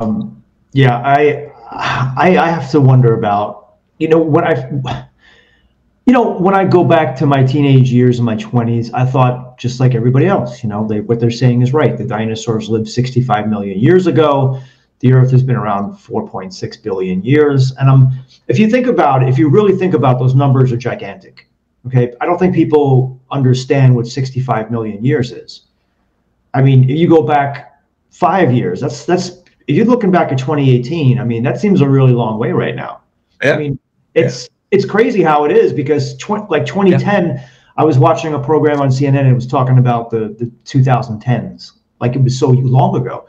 Um, yeah, I, I I have to wonder about you know when I you know, when I go back to my teenage years and my 20s, I thought just like everybody else, you know, they, what they're saying is right. The dinosaurs lived 65 million years ago. The Earth has been around 4.6 billion years. And um, if you think about if you really think about those numbers are gigantic. Okay. I don't think people understand what 65 million years is. I mean, if you go back five years, that's, that's, if you're looking back at 2018, I mean, that seems a really long way right now. Yeah. I mean, it's, yeah it's crazy how it is because tw- like 2010, yeah. I was watching a program on CNN and it was talking about the the 2010s, like it was so long ago.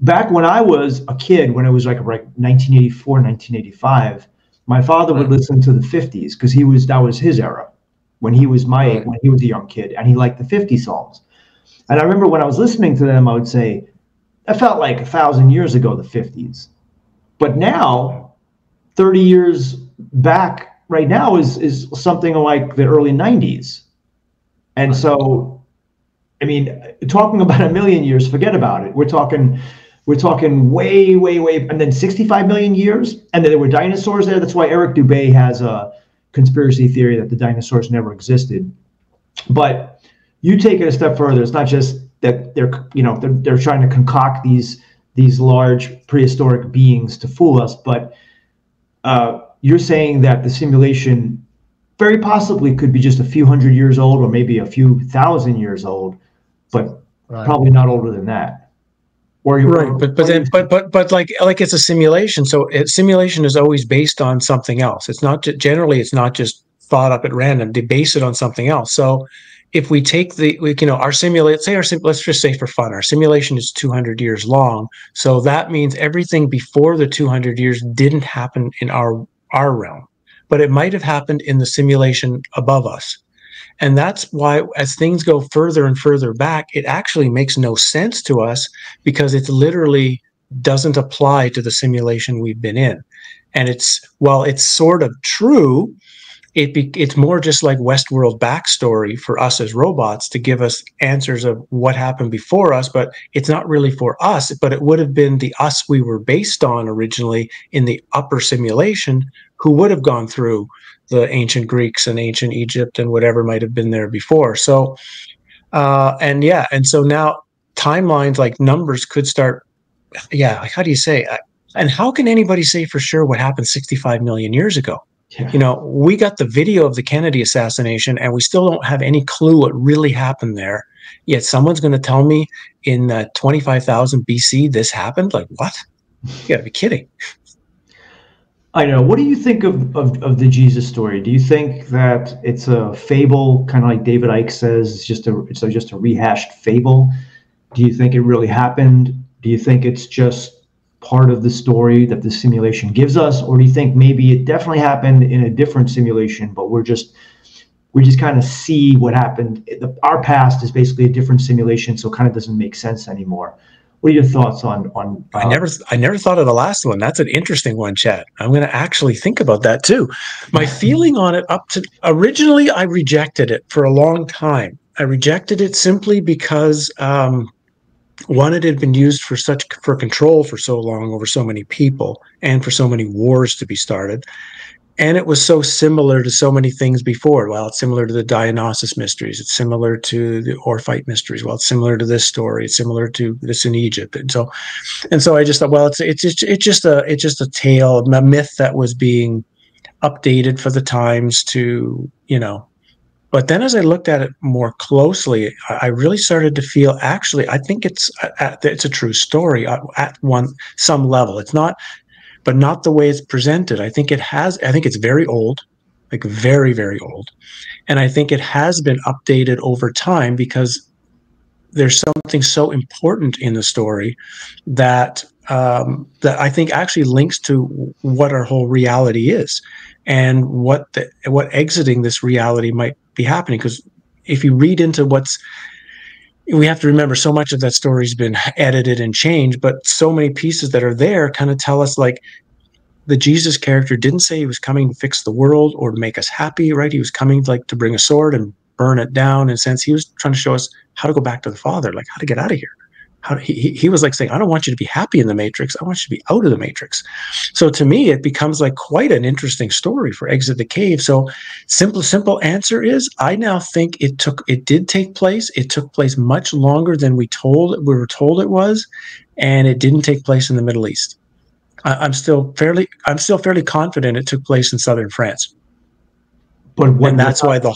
Back when I was a kid, when it was like like 1984, 1985, my father would hmm. listen to the 50s because he was that was his era when he was my age, when he was a young kid, and he liked the 50 songs. And I remember when I was listening to them, I would say, "That felt like a thousand years ago, the 50s." But now, 30 years back right now is is something like the early 90s and so i mean talking about a million years forget about it. We're talking we're talking way way way and then 65 million years and then there were dinosaurs there. That's why eric dubay has a conspiracy theory that the dinosaurs never existed. But you take it a step further. It's not just that they're you know they're, they're trying to concoct these these large prehistoric beings to fool us but uh, you're saying that the simulation very possibly could be just a few hundred years old or maybe a few thousand years old, but right. probably not older than that. Or you right, but but then but but but like like it's a simulation. So it, simulation is always based on something else. It's not generally it's not just thought up at random. They base it on something else. So if we take the you know our simulate say our sim, let's just say for fun our simulation is 200 years long so that means everything before the 200 years didn't happen in our our realm, but it might have happened in the simulation above us. And that's why, as things go further and further back, it actually makes no sense to us because it literally doesn't apply to the simulation we've been in. And it's, while it's sort of true, it be, it's more just like Westworld backstory for us as robots to give us answers of what happened before us, but it's not really for us, but it would have been the us we were based on originally in the upper simulation who would have gone through the ancient Greeks and ancient Egypt and whatever might have been there before. So, uh, and yeah, and so now timelines like numbers could start. Yeah, like how do you say? And how can anybody say for sure what happened 65 million years ago? Yeah. You know, we got the video of the Kennedy assassination and we still don't have any clue what really happened there. Yet someone's going to tell me in uh, 25,000 BC this happened? Like, what? You got to be kidding. I know. What do you think of, of, of the Jesus story? Do you think that it's a fable, kind of like David Icke says, it's just a it's a, just a rehashed fable? Do you think it really happened? Do you think it's just part of the story that the simulation gives us or do you think maybe it definitely happened in a different simulation but we're just we just kind of see what happened? The, our past is basically a different simulation so it kind of doesn't make sense anymore. What are your thoughts on on uh, i never i never thought of the last one. That's an interesting one chad i'm going to actually think about that too. My feeling on it up to originally i rejected it for a long time. I rejected it simply because um, one, it had been used for such for control for so long over so many people and for so many wars to be started. And it was so similar to so many things before. Well, it's similar to the Dionysus mysteries. It's similar to the Orphic mysteries. Well, it's similar to this story. It's similar to this in Egypt. And so, and so I just thought, well, it's it's it's just a it's just a tale, a myth that was being updated for the times to you know but then as I looked at it more closely, I really started to feel actually, I think it's uh, uh, it's a true story uh, at one some level. It's not, but not the way it's presented. I think it has. I think it's very old, like very very old, and I think it has been updated over time because there's something so important in the story that um, that I think actually links to what our whole reality is and what the, what exiting this reality might be happening because if you read into what's we have to remember so much of that story's been edited and changed but so many pieces that are there kind of tell us like the jesus character didn't say he was coming to fix the world or to make us happy right? He was coming like to bring a sword and burn it down in a sense. He was trying to show us how to go back to the father like how to get out of here how he, he was like saying, I don't want you to be happy in the matrix. I want you to be out of the matrix. So to me, it becomes like quite an interesting story for Exit the Cave. So simple, simple answer is I now think it took, it did take place. It took place much longer than we told, we were told it was, and it didn't take place in the Middle East. I, am still fairly, I'm still fairly confident it took place in Southern France. But when that's why the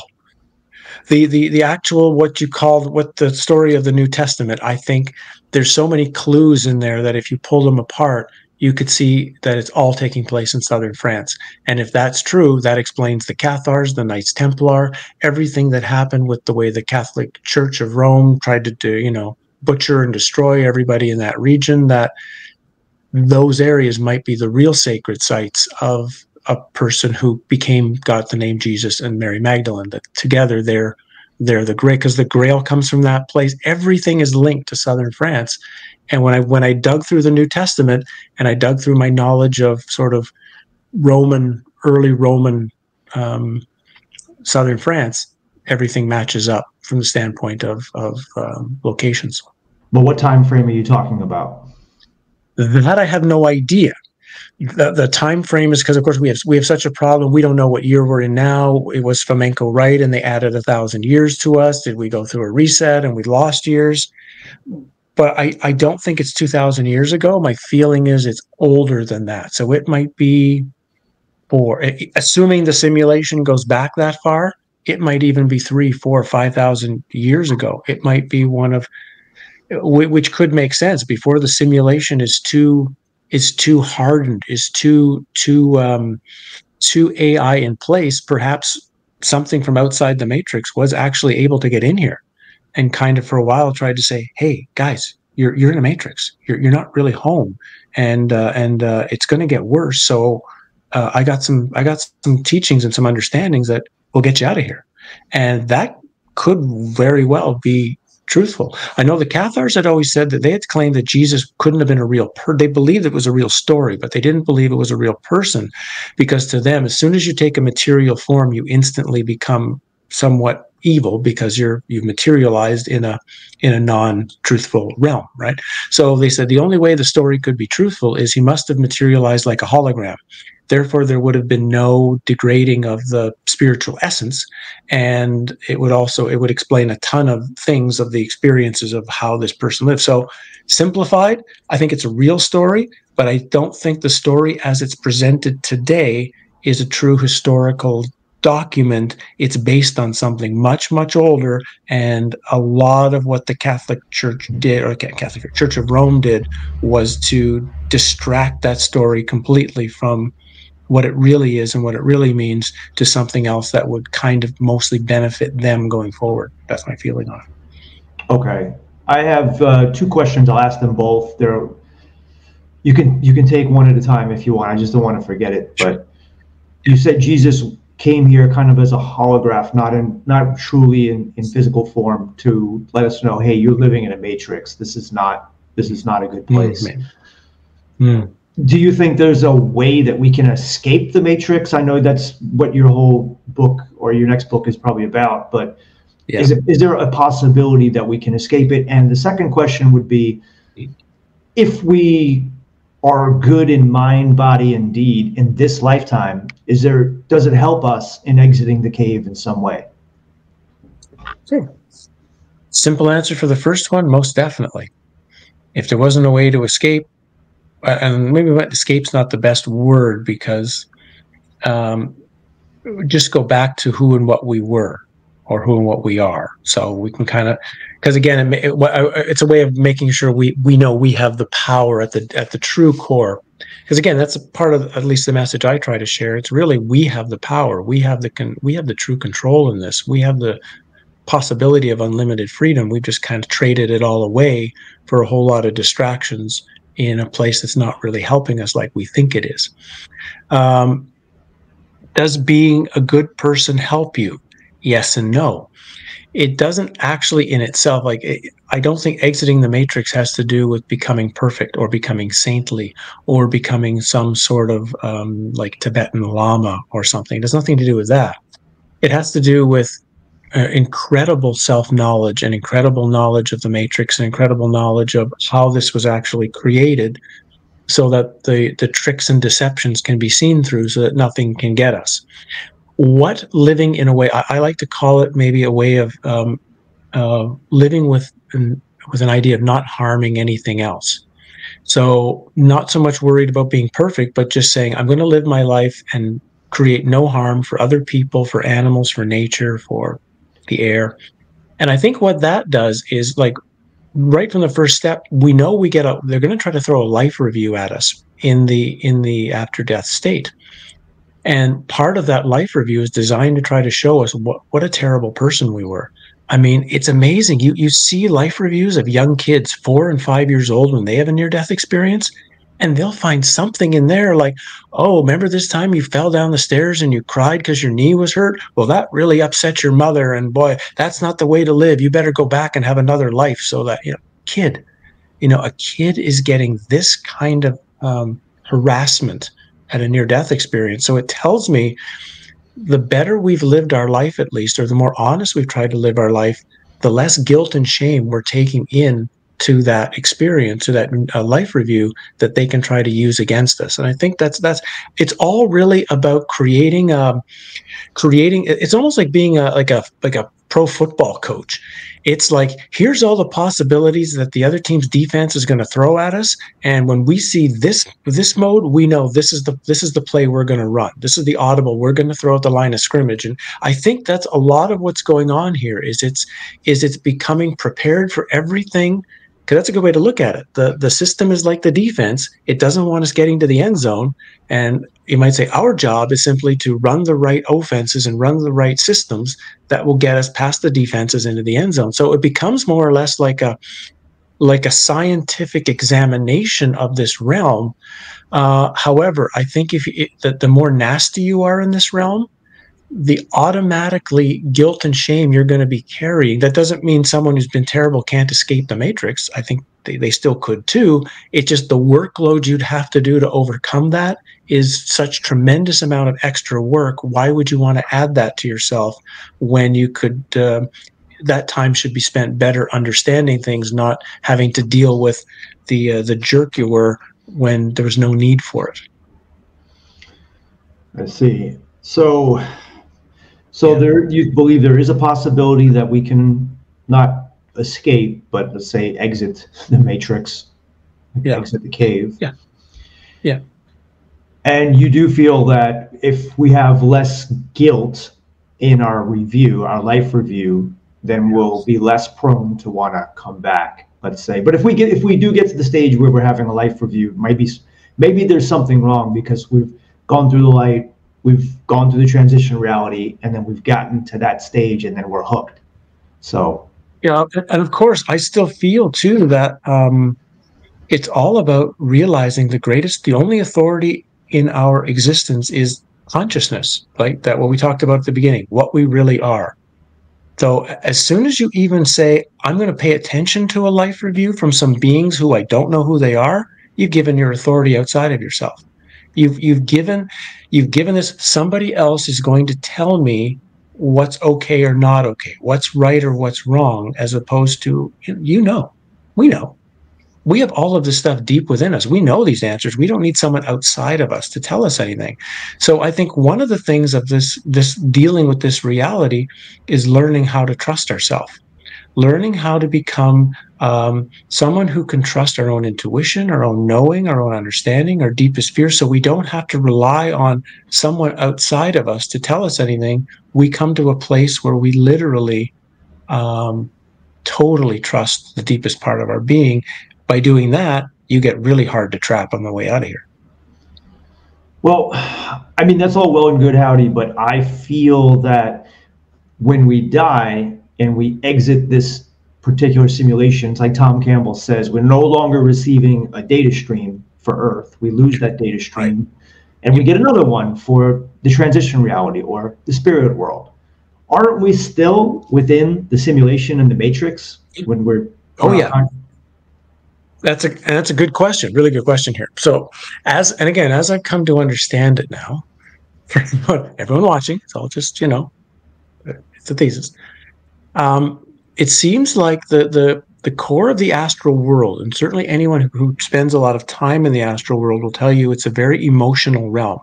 the the the actual what you call what the story of the New Testament, I think there's so many clues in there that if you pull them apart, you could see that it's all taking place in southern France. And if that's true, that explains the Cathars, the Knights Templar, everything that happened with the way the Catholic Church of Rome tried to do, you know, butcher and destroy everybody in that region, that those areas might be the real sacred sites of a person who became got the name Jesus and Mary Magdalene. That together they're they're the great because the Grail comes from that place. Everything is linked to southern France. And when I when I dug through the New Testament and I dug through my knowledge of sort of Roman early Roman um, southern France, everything matches up from the standpoint of of um, locations. But what time frame are you talking about? That I have no idea the, the time frame is because of course we have we have such a problem. We don't know what year we're in now. It was Fomenko right? And they added a thousand years to us. Did we go through a reset and we lost years? But I, I don't think it's 2000 years ago. My feeling is it's older than that. So it might be for assuming the simulation goes back that far it might even be three four five thousand years ago. It might be one of which could make sense. Before the simulation is too is too hardened, is too too um, too AI in place, perhaps something from outside the matrix was actually able to get in here and kind of for a while tried to say, "Hey guys, you're you're in a matrix. You're you're not really home, and uh, and uh, it's going to get worse." So uh, I got some I got some teachings and some understandings that will get you out of here, and that could very well be truthful. I know the Cathars had always said that they had claimed that Jesus couldn't have been a real per. They believed it was a real story, but they didn't believe it was a real person, because to them, as soon as you take a material form, you instantly become somewhat evil because you're you've materialized in a in a non-truthful realm right so they said the only way the story could be truthful is he must have materialized like a hologram Therefore, there would have been no degrading of the spiritual essence. And it would also, it would explain a ton of things of the experiences of how this person lived. So simplified, I think it's a real story, but I don't think the story as it's presented today is a true historical document. It's based on something much, much older. And a lot of what the Catholic Church did, or Catholic Church of Rome did, was to distract that story completely from what it really is and what it really means to something else that would kind of mostly benefit them going forward. That's my feeling on it. Okay, I have uh, two questions. I'll ask them both. They're you can you can take one at a time if you want. I just don't want to forget it. But you said Jesus came here kind of as a holograph, not in not truly in, in physical form, to let us know, hey, you're living in a matrix. This is not this is not a good place. Mm-hmm. Mm do you think there's a way that we can escape the matrix i know that's what your whole book or your next book is probably about but Yeah. Is, it, is there a possibility that we can escape it? And the second question would be if we are good in mind, body, and deed in this lifetime, is there does it help us in exiting the cave in some way? Sure. Simple answer for the first one, most definitely. If there wasn't a way to escape, and maybe escape's not the best word because um, just go back to who and what we were or who and what we are. So we can kind of, because again, it, it, it's a way of making sure we we know we have the power at the at the true core. Because again, that's a part of at least the message I try to share. It's really we have the power. We have the con, we have the true control in this. We have the possibility of unlimited freedom. We've just kind of traded it all away for a whole lot of distractions in a place that's not really helping us like we think it is. Um, does being a good person help you? Yes and no. It doesn't actually in itself, like, it, I don't think exiting the matrix has to do with becoming perfect or becoming saintly or becoming some sort of um, like Tibetan Lama or something. It has nothing to do with that. It has to do with uh, incredible self knowledge and incredible knowledge of the matrix and incredible knowledge of how this was actually created so that the, the tricks and deceptions can be seen through so that nothing can get us. What living in a way, I, I like to call it maybe a way of um, uh, living with an, with an idea of not harming anything else. So, not so much worried about being perfect, but just saying, I'm going to live my life and create no harm for other people, for animals, for nature, for the air. And I think what that does is like right from the first step, we know we get a they're going to try to throw a life review at us in the in the after death state. And part of that life review is designed to try to show us what, what a terrible person we were. I mean, it's amazing. You you see life reviews of young kids, four and five years old, when they have a near death experience, and they'll find something in there like, oh, remember this time you fell down the stairs and you cried because your knee was hurt? Well, that really upset your mother. And boy, that's not the way to live. You better go back and have another life so that, you know, kid, you know, a kid is getting this kind of um, harassment at a near death experience. So it tells me the better we've lived our life, at least, or the more honest we've tried to live our life, the less guilt and shame we're taking in to that experience, to that uh, life review that they can try to use against us. And I think that's that's it's all really about creating um creating it's almost like being a like a like a pro football coach. It's like here's all the possibilities that the other team's defense is going to throw at us and when we see this this mode, we know this is the this is the play we're going to run. This is the audible we're going to throw at the line of scrimmage and I think that's a lot of what's going on here is it's is it's becoming prepared for everything because that's a good way to look at it. The the system is like the defense; it doesn't want us getting to the end zone. And you might say our job is simply to run the right offenses and run the right systems that will get us past the defenses into the end zone. So it becomes more or less like a like a scientific examination of this realm. Uh, however, I think if it, the, the more nasty you are in this realm, the automatically guilt and shame you're going to be carrying that doesn't mean someone who's been terrible can't escape the matrix. I think they, they still could too. It's just the workload you'd have to do to overcome that is such tremendous amount of extra work. Why would you want to add that to yourself when you could uh, that time should be spent better understanding things not having to deal with the uh, the jerk you were when there was no need for it? I see. So so yeah. there, you believe there is a possibility that we can not escape, but let's say exit the matrix, yeah. exit the cave. Yeah. Yeah. And you do feel that if we have less guilt in our review, our life review, then we'll be less prone to want to come back. Let's say, but if we get if we do get to the stage where we're having a life review, maybe maybe there's something wrong because we've gone through the light, we've gone through the transition reality and then we've gotten to that stage and then we're hooked. So yeah and of course i still feel too that um, it's all about realizing the greatest the only authority in our existence is consciousness like that what we talked about at the beginning what we really are. So as soon as you even say i'm going to pay attention to a life review from some beings who i don't know who they are you've given your authority outside of yourself You've you've given you've given this somebody else is going to tell me what's okay or not okay, what's right or what's wrong, as opposed to, you know, we know. We have all of this stuff deep within us. We know these answers. We don't need someone outside of us to tell us anything. So I think one of the things of this this dealing with this reality is learning how to trust ourselves learning how to become um, someone who can trust our own intuition, our own knowing, our own understanding, our deepest fear, so we don't have to rely on someone outside of us to tell us anything. We come to a place where we literally um, totally trust the deepest part of our being. By doing that, you get really hard to trap on the way out of here. Well, I mean, that's all well and good, Howdie, but I feel that when we die, and we exit this particular simulation, it's like Tom Campbell says, we're no longer receiving a data stream for Earth. We lose that data stream, right. and we get another one for the transition reality or the spirit world. Aren't we still within the simulation and the matrix when we're? Oh yeah. That's a that's a good question. Really good question here. So as and again, as I've come to understand it now, for [LAUGHS] everyone watching, it's all just you know, it's a thesis. Um, it seems like the the the core of the astral world, and certainly anyone who, spends a lot of time in the astral world will tell you it's a very emotional realm.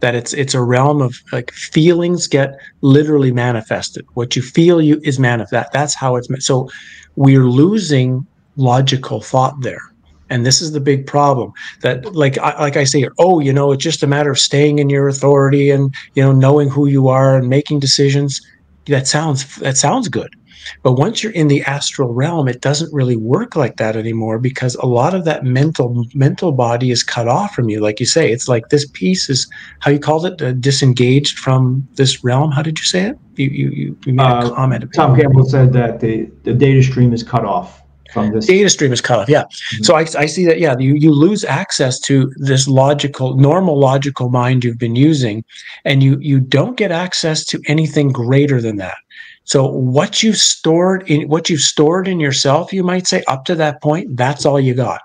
That it's it's a realm of like feelings get literally manifested. What you feel you is manifest. That, that's how it's so we're losing logical thought there and this is the big problem that like I, like i say oh you know it's just a matter of staying in your authority and you know knowing who you are and making decisions that sounds that sounds good. But once you're in the astral realm it doesn't really work like that anymore because a lot of that mental mental body is cut off from you. Like you say it's like this piece is how you called it uh, disengaged from this realm. How did you say it? You you, you made a uh, comment tom campbell said that the the data stream is cut off from this data stream is cut off yeah. Mm-hmm. so I, I see that yeah you, you lose access to this logical normal logical mind you've been using and you you don't get access to anything greater than that. So what you've stored in what you've stored in yourself you might say up to that point that's all you got.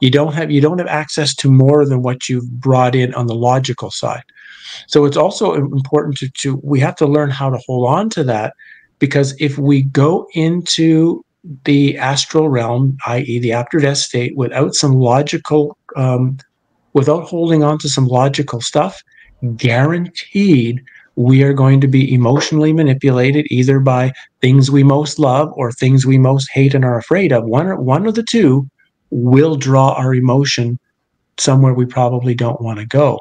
You don't have you don't have access to more than what you've brought in on the logical side. So it's also important to, to we have to learn how to hold on to that because if we go into the astral realm, i.e., the after death state, without some logical, um, without holding on to some logical stuff, guaranteed we are going to be emotionally manipulated either by things we most love or things we most hate and are afraid of. One, or one of the two will draw our emotion somewhere we probably don't want to go.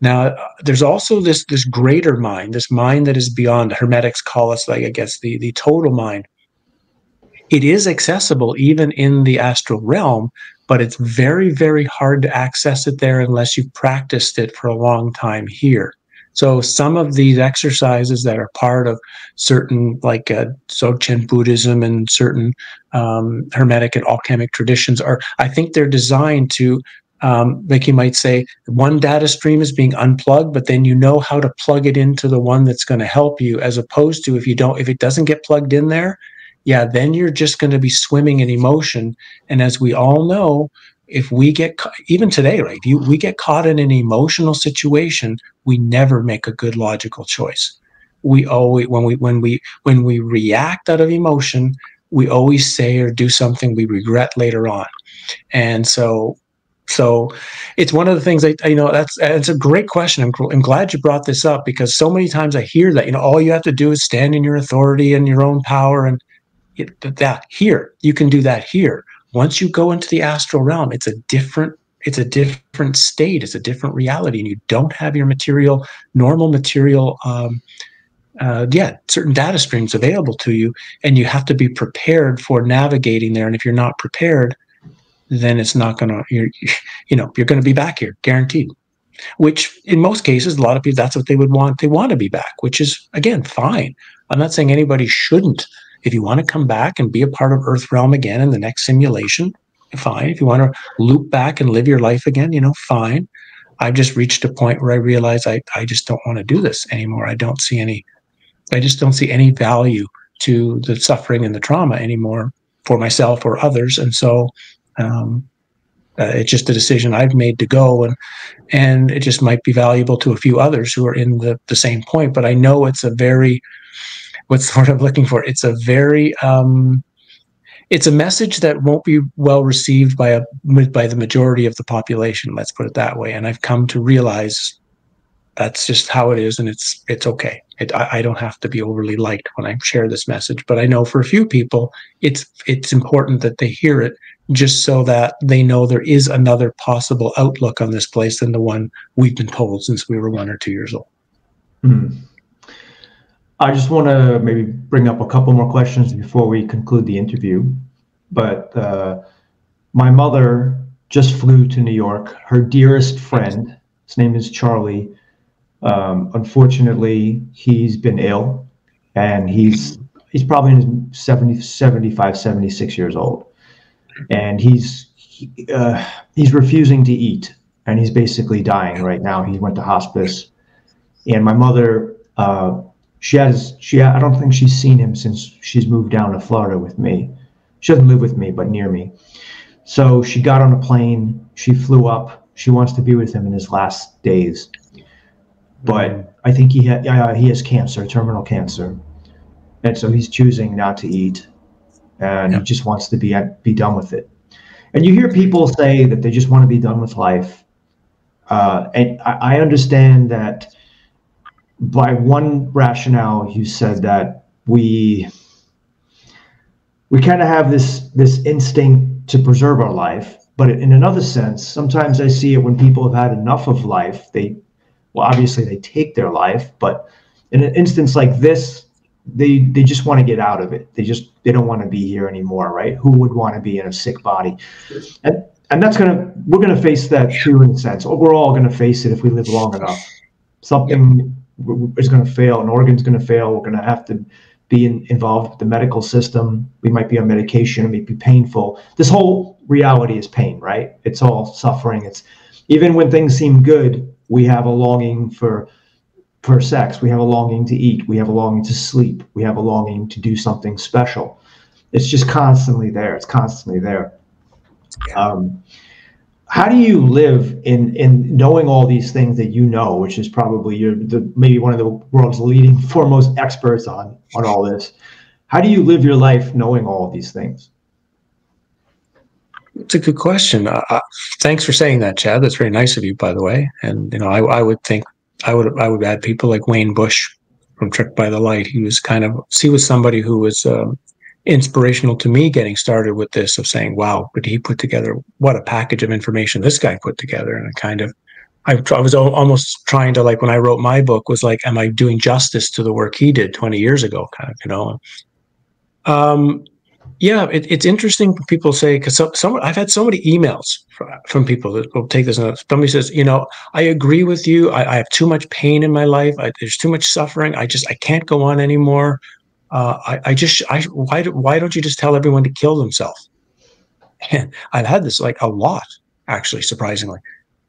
Now, there's also this this greater mind, this mind that is beyond. Hermetics call us, like I guess, the the total mind it is accessible even in the astral realm, but it's very, very hard to access it there unless you've practiced it for a long time here. So some of these exercises that are part of certain like uh, Dzogchen Buddhism and certain um, Hermetic and alchemic traditions are, I think they're designed to, um, like you might say, one data stream is being unplugged, but then you know how to plug it into the one that's going to help you, as opposed to if you don't, if it doesn't get plugged in there, yeah, then you're just going to be swimming in emotion. And as we all know, if we get even today, right, you, we get caught in an emotional situation, we never make a good logical choice. We always when we when we when we react out of emotion, we always say or do something we regret later on. And so so it's one of the things I, you know, that's, it's a great question. I'm, I'm glad you brought this up because so many times I hear that, you know, all you have to do is stand in your authority and your own power. And that here. You can do that here. Once you go into the astral realm it's a different it's a different state. It's a different reality and you don't have your material normal material um, uh, yeah certain data streams available to you and you have to be prepared for navigating there. And if you're not prepared then it's not to you're [LAUGHS] you know you're to be back here guaranteed. Which in most cases a lot of people that's what they would want they want to be back which is again fine. I'm not saying anybody shouldn't if you want to come back and be a part of Earth Realm again in the next simulation, fine. If you want to loop back and live your life again, you know, fine. I've just reached a point where I realize I, I just don't want to do this anymore. I don't see any, I just don't see any value to the suffering and the trauma anymore for myself or others. And so um, Uh, it's just a decision I've made to go, and and it just might be valuable to a few others who are in the the same point. But I know it's a very what's [LAUGHS] the word I'm looking for? It's a very um, it's a message that won't be well received by a by the majority of the population. Let's put it that way. And I've come to realize that's just how it is, and it's it's okay. It, I, I, don't have to be overly liked when I share this message, but I know for a few people, it's it's important that they hear it, just so that they know there is another possible outlook on this place than the one we've been told since we were one or two years old. Mm. I just want to maybe bring up a couple more questions before we conclude the interview. But uh, my mother just flew to New York. Her dearest friend, his name is Charlie. Um, unfortunately, he's been ill and he's he's probably in his 70, 75, 76 years old. And he's he, uh, he's refusing to eat and he's basically dying right now. He went to hospice. And my mother uh, she has she I don't think she's seen him since she's moved down to Florida with me. She doesn't live with me, but near me. So she got on a plane. She flew up. She wants to be with him in his last days. But I think he had uh, he has cancer, terminal cancer, and so he's choosing not to eat, and he just wants to be be done with it. And you hear people say that they just want to be done with life, uh, and I, I understand that by one rationale, you said that we we kind of have this this instinct to preserve our life, but in another sense, sometimes I see it when people have had enough of life. They well, obviously they take their life, but in an instance like this, they they just want to get out of it. They just they don't want to be here anymore, right? Who would want to be in a sick body? And and that's gonna we're gonna face that too in a sense. We're all gonna face it if we live long enough. Something is going to fail, an organ's going to fail. We're going to have to be in, involved with the medical system. We might be on medication. It may be painful. This whole reality is pain, right? It's all suffering. It's even when things seem good, we have a longing for for sex. We have a longing to eat. We have a longing to sleep. We have a longing to do something special. It's just constantly there. It's constantly there. Um, how do you live in in knowing all these things that you know, which is probably you're the, maybe one of the world's leading [LAUGHS] foremost experts on on all this? How do you live your life knowing all of these things? It's a good question. Uh, thanks for saying that, Chad. That's very nice of you, by the way. And you know, I, I would think I would I would add people like Wayne Bush from Tricked by the Light. He was kind of he was somebody who was um, inspirational to me getting started with this of saying, wow, but he put together what a package of information this guy put together. And I kind of, I, I was almost trying to like, when I wrote my book was like, am I doing justice to the work he did 20 years ago? Kind of, you know? Um, yeah, it, it's interesting when people say, cause some, some, I've had so many emails from, from people that will take this. Note. Somebody says, you know, I agree with you. I, I have too much pain in my life. I, there's too much suffering. I just, I can't go on anymore uh, I, I, just, I, why, why don't you just tell everyone to kill themselves? And [LAUGHS] I've had this like a lot, actually, surprisingly.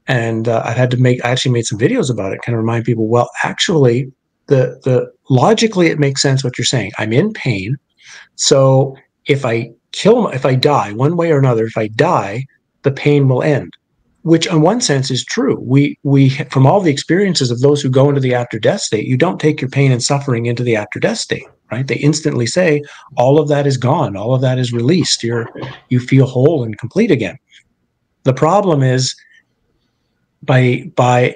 And uh, I've had to make, I actually made some videos about it, kind of remind people, well, actually, the, the logically, it makes sense what you're saying. I'm in pain. So if I kill, if I die one way or another, if I die, the pain will end which in one sense is true. We we from all the experiences of those who go into the after death state, you don't take your pain and suffering into the after death state right? They instantly say all of that is gone, all of that is released. You're you feel whole and complete again. The problem is by by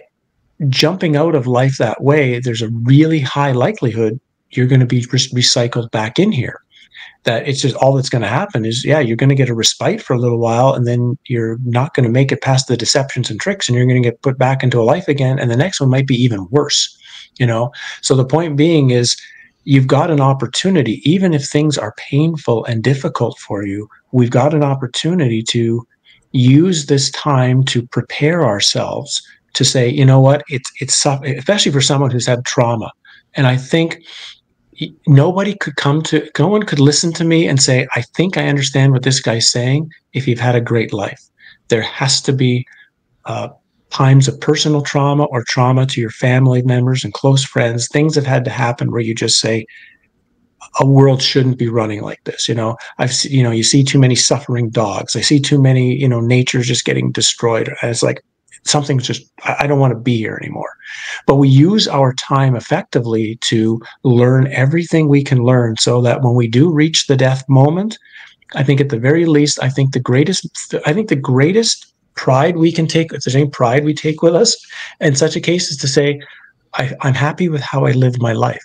jumping out of life that way, there's a really high likelihood you're going to be re- recycled back in here. That it's just all that's going to happen is, yeah, you're going to get a respite for a little while, and then you're not going to make it past the deceptions and tricks, and you're going to get put back into a life again, and the next one might be even worse. You know, so the point being is you've got an opportunity, even if things are painful and difficult for you, we've got an opportunity to use this time to prepare ourselves to say, you know what, it's it's especially for someone who's had trauma. And I think nobody could come to no one could listen to me and say, I think I understand what this guy's saying if you've had a great life. There has to be uh, times of personal trauma or trauma to your family members and close friends, things have had to happen where you just say, a world shouldn't be running like this. You know, I've you know, you see too many suffering dogs. I see too many, you know, nature's just getting destroyed. And it's like something's just, I don't want to be here anymore. But we use our time effectively to learn everything we can learn so that when we do reach the death moment, I think at the very least, I think the greatest, I think the greatest pride we can take, if there's any pride we take with us in such a case is to say, I, I'm happy with how I lived my life.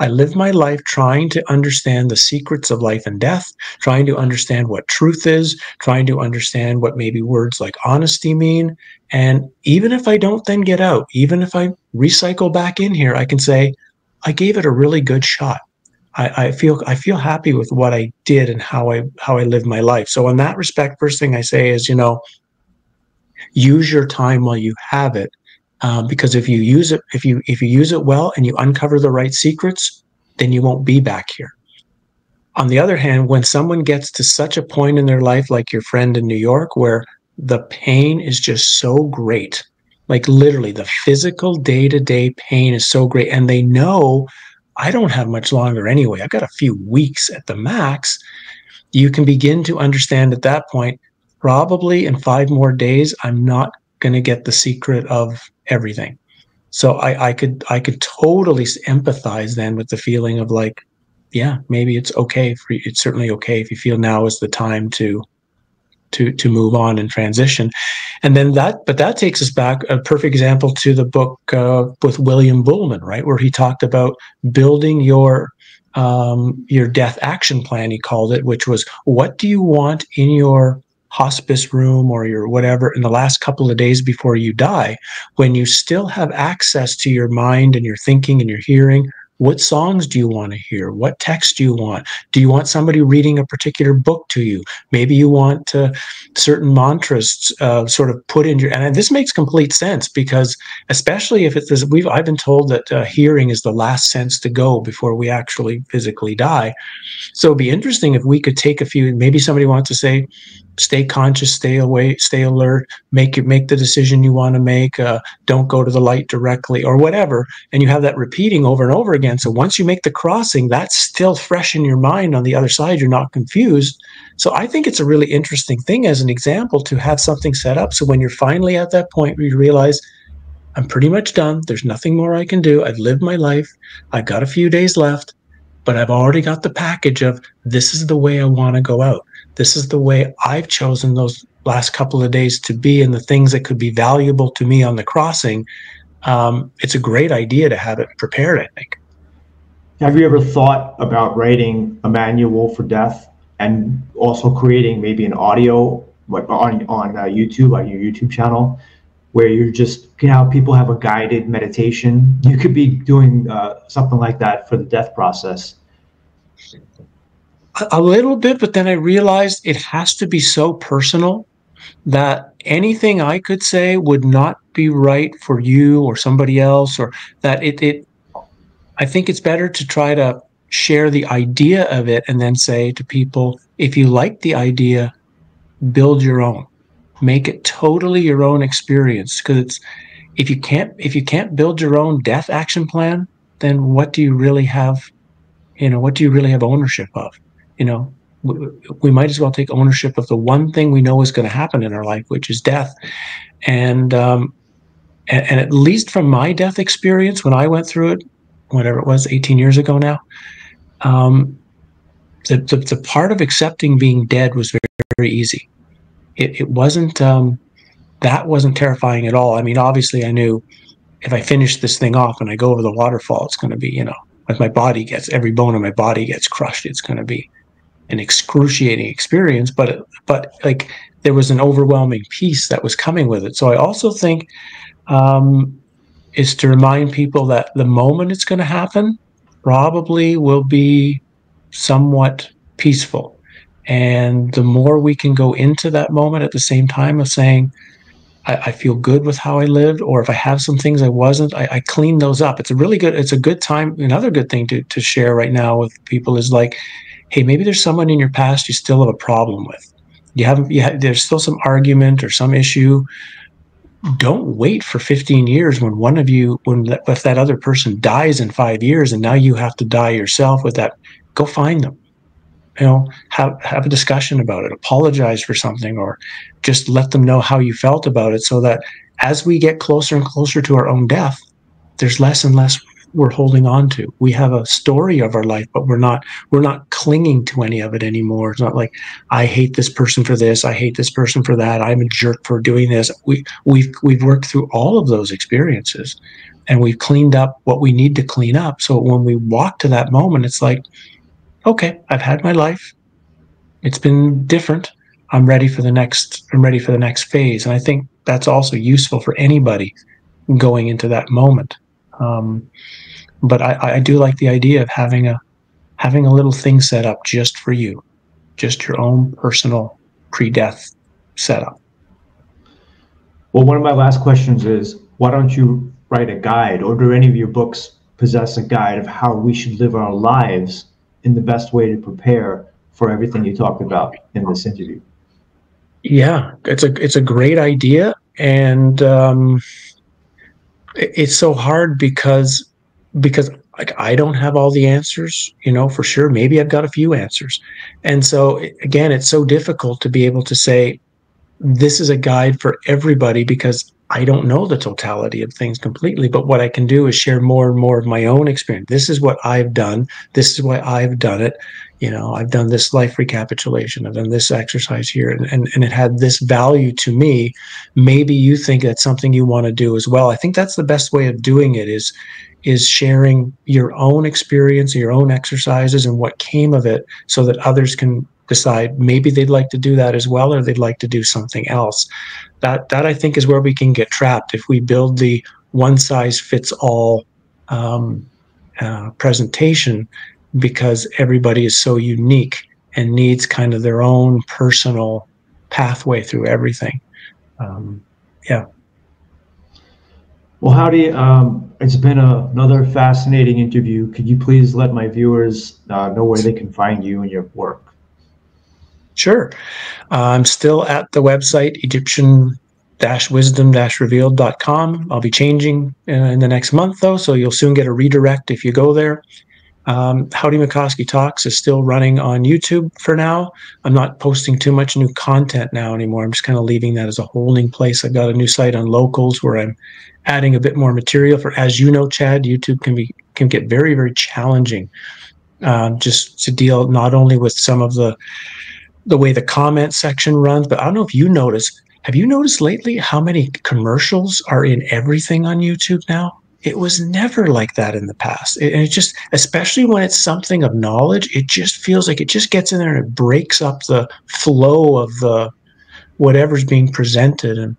I lived my life trying to understand the secrets of life and death, trying to understand what truth is, trying to understand what maybe words like honesty mean. And even if I don't then get out, even if I recycle back in here, I can say, I gave it a really good shot. I, I, feel I feel happy with what I did and how I how I lived my life. So in that respect, first thing I say is, you know, use your time while you have it um, because if you use it if you if you use it well and you uncover the right secrets then you won't be back here. On the other hand when someone gets to such a point in their life like your friend in new york where the pain is just so great like literally the physical day-to-day pain is so great and they know i don't have much longer anyway. I've got a few weeks at the max you can begin to understand at that point probably in five more days i'm not going to get the secret of everything. So I, I could I could totally empathize then with the feeling of like, yeah, maybe it's okay for you. It's certainly okay if you feel now is the time to to to move on and transition and then that but that takes us back a perfect example to the book uh, with william buhlman right where he talked about building your um, your death action plan he called it which was what do you want in your hospice room or your whatever in the last couple of days before you die, when you still have access to your mind and your thinking and your hearing, what songs do you want to hear? What text do you want? Do you want somebody reading a particular book to you? Maybe you want uh, certain mantras uh, sort of put in your. And this makes complete sense because, especially if it's we've I've been told that uh, hearing is the last sense to go before we actually physically die. So it'd be interesting if we could take a few. Maybe somebody wants to say, stay conscious, stay away, stay alert, make it make the decision you want to make. Uh, don't go to the light directly or whatever. And you have that repeating over and over again. So once you make the crossing, that's still fresh in your mind on the other side. You're not confused. So I think it's a really interesting thing as an example to have something set up. So when you're finally at that point where you realize I'm pretty much done. There's nothing more I can do. I've lived my life. I've got a few days left, but I've already got the package of this is the way I want to go out this is the way I've chosen those last couple of days to be and the things that could be valuable to me on the crossing, um, it's a great idea to have it prepared, I think. Have you ever thought about writing a manual for death and also creating maybe an audio on, on uh, YouTube, on your YouTube channel, where you're just, you know, people have a guided meditation? You could be doing uh, something like that for the death process a little bit, but then I realized it has to be so personal that anything I could say would not be right for you or somebody else, or that it, it I think it's better to try to share the idea of it and then say to people, if you like the idea, build your own. Make it totally your own experience. Because it's if you can't if you can't build your own death action plan, then what do you really have? You know, what do you really have ownership of? You know, we might as well take ownership of the one thing we know is going to happen in our life, which is death. And, um, and, and at least from my death experience, when I went through it, whatever it was, 18 years ago now, um, the, the, the part of accepting being dead was very, very easy. It, it wasn't, um, that wasn't terrifying at all. I mean, obviously I knew if I finish this thing off and I go over the waterfall, it's going to be, you know, if my body gets, every bone in my body gets crushed, it's going to be an excruciating experience, but but like there was an overwhelming peace that was coming with it. So I also think um, is to remind people that the moment it's going to happen probably will be somewhat peaceful. And the more we can go into that moment at the same time of saying, I, I feel good with how I lived, or if I have some things I wasn't, I, I clean those up. It's a really good, it's a good time. Another good thing to, to share right now with people is like, hey, maybe there's someone in your past you still have a problem with. You haven't, you have, there's still some argument or some issue. Don't wait for 15 years when one of you, when that, if that other person dies in five years and now you have to die yourself with that go find them you know have have a discussion about it apologize for something or just let them know how you felt about it so that as we get closer and closer to our own death there's less and less we're holding on to we have a story of our life but we're not we're not clinging to any of it anymore it's not like i hate this person for this i hate this person for that i'm a jerk for doing this we we've we've worked through all of those experiences and we've cleaned up what we need to clean up so when we walk to that moment it's like okay, I've had my life. It's been different. I'm ready for the next. I'm ready for the next phase, and I think that's also useful for anybody going into that moment. Um, but I, I do like the idea of having a having a little thing set up just for you, just your own personal pre-death setup. Well, one of my last questions is, why don't you write a guide, or do any of your books possess a guide of how we should live our lives in the best way to prepare for everything you talked about in this interview. Yeah, it's a it's a great idea, and um, it's so hard because because like I don't have all the answers, you know, for sure. Maybe I've got a few answers, and so again, it's so difficult to be able to say this is a guide for everybody because I don't know the totality of things completely, but what I can do is share more and more of my own experience. This is what I've done. This is why I've done it. You know, I've done this life recapitulation. I've done this exercise here, and, and, and it had this value to me. Maybe you think that's something you want to do as well. I think that's the best way of doing it is is sharing your own experience, your own exercises, and what came of it, so that others can decide maybe they'd like to do that as well or they'd like to do something else. That that i think is where we can get trapped if we build the one size fits all um, uh, presentation because everybody is so unique and needs kind of their own personal pathway through everything. Um, yeah. Well Howdie um, it's been a, another fascinating interview. Could you please let my viewers uh, know where they can find you and your work Sure. I'm still at the website, Egyptian wisdom revealed.com. I'll be changing uh, in the next month, though, so you'll soon get a redirect if you go there. Um, Howdie Mickoski Talks is still running on YouTube for now. I'm not posting too much new content now anymore. I'm just kind of leaving that as a holding place. I've got a new site on locals where I'm adding a bit more material for, as you know, Chad, YouTube can be can get very, very challenging uh, just to deal not only with some of the the way the comment section runs, but I don't know if you notice. Have you noticed lately how many commercials are in everything on YouTube now? It was never like that in the past. It, and it just, especially when it's something of knowledge, it just feels like it just gets in there and it breaks up the flow of the whatever's being presented. And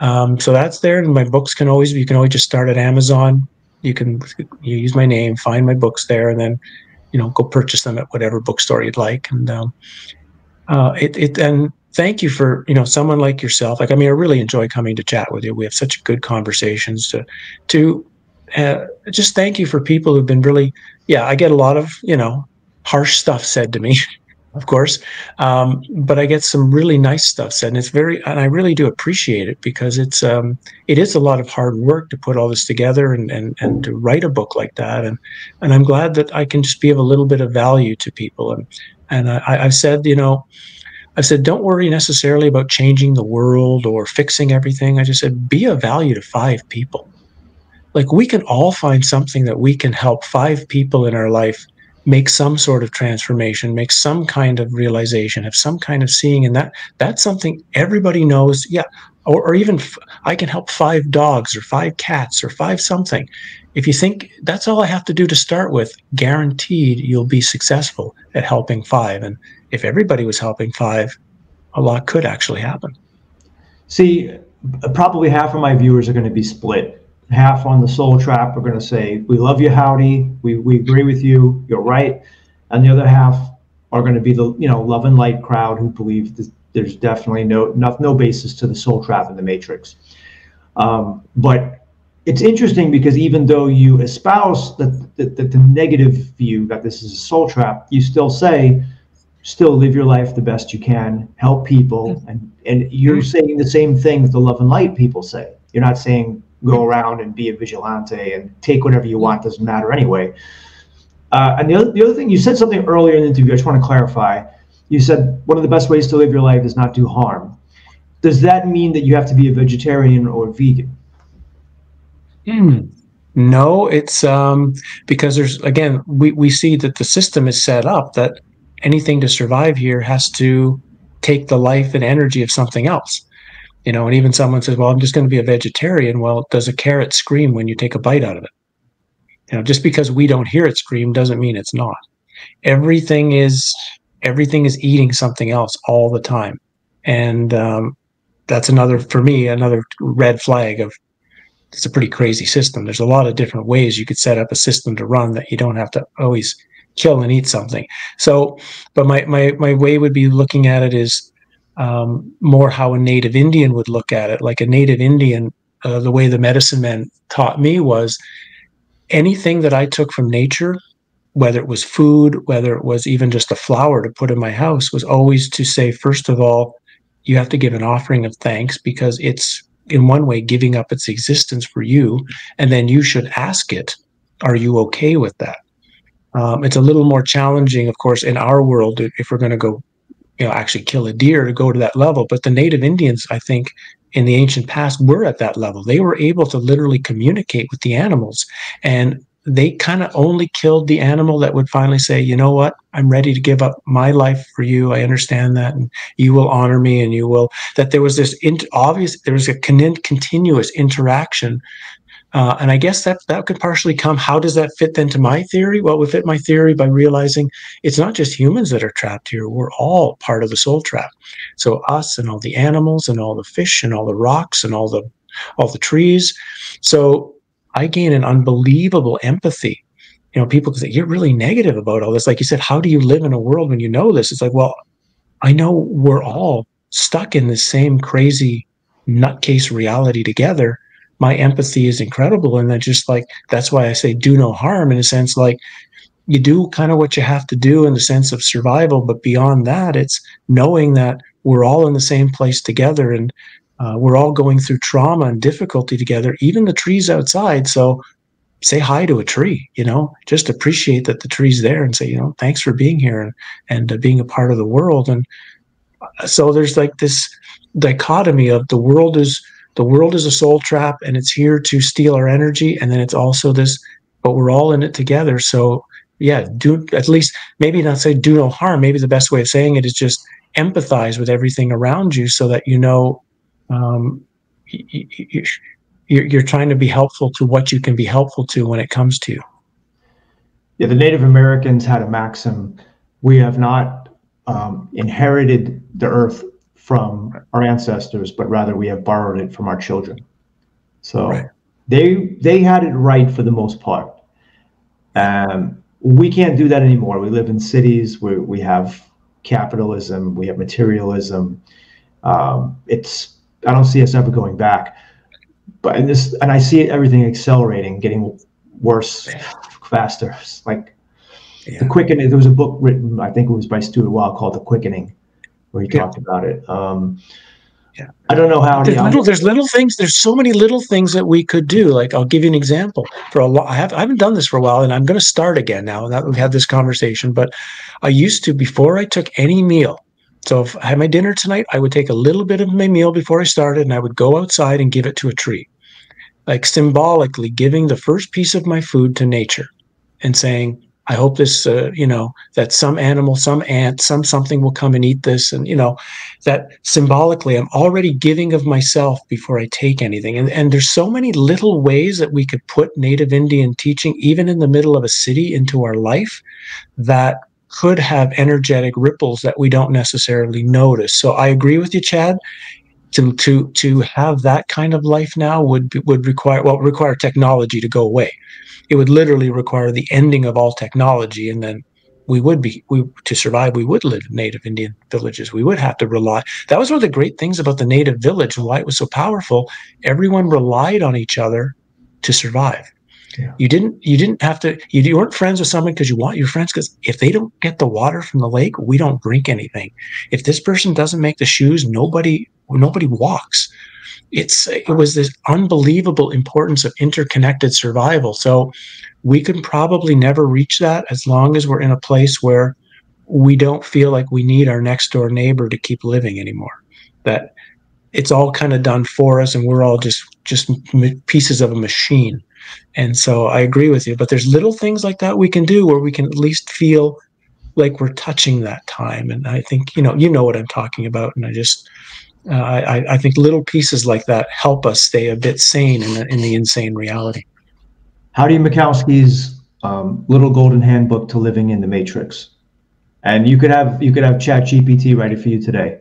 um, so that's there. And my books can always, you can always just start at Amazon. You can you use my name, find my books there, and then you know go purchase them at whatever bookstore you'd like. And um, uh, it, it and thank you for you know someone like yourself. Like i mean i really enjoy coming to chat with you. We have such good conversations to to uh, just thank you for people who've been really yeah i get a lot of you know harsh stuff said to me [LAUGHS] of course. Um, but i get some really nice stuff said and it's very and i really do appreciate it because it's um, it is a lot of hard work to put all this together and, and and to write a book like that. And and i'm glad that i can just be of a little bit of value to people. And and I, I've said, you know, I said, don't worry necessarily about changing the world or fixing everything. I just said, be of value to five people. Like we can all find something that we can help five people in our life make some sort of transformation, make some kind of realization, have some kind of seeing. And that that's something everybody knows. Yeah. Or, or even f- I can help five dogs or five cats or five something. If you think that's all I have to do to start with, guaranteed you'll be successful at helping five. And if everybody was helping five, a lot could actually happen. See, probably half of my viewers are going to be split. Half on the soul trap are going to say, We love you, Howdie. We, we agree with you. You're right. And the other half are going to be the you know love and light crowd who believe there's definitely no, no no basis to the soul trap in the matrix. Um, but it's interesting because even though you espouse the, the, the, negative view that this is a soul trap, you still say, still live your life the best you can, help people, mm-hmm. and and you're mm-hmm. saying the same thing that the love and light people say. You're not saying go around and be a vigilante and take whatever you want, doesn't matter anyway. Uh, and the other, the other thing, you said something earlier in the interview, I just want to clarify. You said one of the best ways to live your life is not do harm. Does that mean that you have to be a vegetarian or vegan? Mm. No, it's um, because there's again we, we see that the system is set up that anything to survive here has to take the life and energy of something else. You know, and even someone says, "Well, I'm just going to be a vegetarian." Well, does a carrot scream when you take a bite out of it? You know, just because we don't hear it scream doesn't mean it's not. Everything is everything is eating something else all the time, and um, that's another for me another red flag of it's a pretty crazy system. There's a lot of different ways you could set up a system to run that you don't have to always kill and eat something. So, but my my my way would be looking at it is um, more how a native Indian would look at it. Like a native Indian, uh, the way the medicine men taught me was anything that I took from nature, whether it was food, whether it was even just a flower to put in my house, was always to say, first of all, you have to give an offering of thanks because it's in one way giving up its existence for you and then you should ask it are you okay with that? Um, it's a little more challenging of course in our world if we're going to go you know actually kill a deer to go to that level but the native indians i think in the ancient past were at that level. They were able to literally communicate with the animals and they kind of only killed the animal that would finally say, you know what, I'm ready to give up my life for you. I understand that, and you will honor me, and you will. That there was this obvious, there was a con- continuous interaction, uh, and I guess that that could partially come. How does that fit then to my theory? Well, we fit my theory by realizing it's not just humans that are trapped here. We're all part of the soul trap. So us and all the animals and all the fish and all the rocks and all the all the trees. So I gain an unbelievable empathy. You know, people say, you're really negative about all this. Like you said, how do you live in a world when you know this? It's like, well, I know we're all stuck in the same crazy nutcase reality together. My empathy is incredible. And then just like, that's why I say do no harm in a sense, like you do kind of what you have to do in the sense of survival. But beyond that, it's knowing that we're all in the same place together. And uh, we're all going through trauma and difficulty together, even the trees outside. So say hi to a tree, you know, just appreciate that the tree's there and say, you know, thanks for being here and, and uh, being a part of the world. And uh, so there's like this dichotomy of the world is the world is a soul trap and it's here to steal our energy. And then it's also this, but we're all in it together. So yeah, do at least maybe not say do no harm. Maybe the best way of saying it is just empathize with everything around you so that you know um, you're, you're trying to be helpful to what you can be helpful to when it comes to you. Yeah, the Native Americans had a maxim: we have not um, inherited the earth from our ancestors, but rather we have borrowed it from our children. So right. they they had it right for the most part. Um, we can't do that anymore. We live in cities where we have capitalism, we have materialism. Um, it's I don't see us ever going back. But in this, and I see everything accelerating, getting worse, faster. It's like yeah. the quickening. There was a book written, I think it was by Stuart Wilde, called The Quickening, where he yeah. talked about it. Um, yeah. I don't know how. There's little, there's little things. There's so many little things that we could do. Like I'll give you an example. For a lot, I have I haven't done this for a while, and I'm going to start again now that we've had this conversation. But I used to before I took any meal, so if I had my dinner tonight, I would take a little bit of my meal before I started and I would go outside and give it to a tree. Like symbolically giving the first piece of my food to nature and saying, I hope this, uh, you know, that some animal, some ant, some something will come and eat this. And, you know, that symbolically, I'm already giving of myself before I take anything. And, and there's so many little ways that we could put Native Indian teaching, even in the middle of a city, into our life that could have energetic ripples that we don't necessarily notice. So I agree with you, Chad. To to to have that kind of life now would would require well require technology to go away. It would literally require the ending of all technology, and then we would be we to survive. We would live in native Indian villages. We would have to rely. That was one of the great things about the native village and why it was so powerful. Everyone relied on each other to survive yeah. You didn't you didn't have to you, you weren't friends with someone because you want your friends because if they don't get the water from the lake, we don't drink anything. If this person doesn't make the shoes, nobody nobody walks. it's it was this unbelievable importance of interconnected survival. So we can probably never reach that as long as we're in a place where we don't feel like we need our next door neighbor to keep living anymore. That it's all kind of done for us, and we're all just just pieces of a machine. And so I agree with you. But there's little things like that we can do where we can at least feel like we're touching that time. And I think you know you know what I'm talking about. And I just uh, I, I think little pieces like that help us stay a bit sane in the, in the insane reality. Howdie Mickoski's um, little golden handbook to living in the matrix, and you could have you could have Chat GPT ready for you today.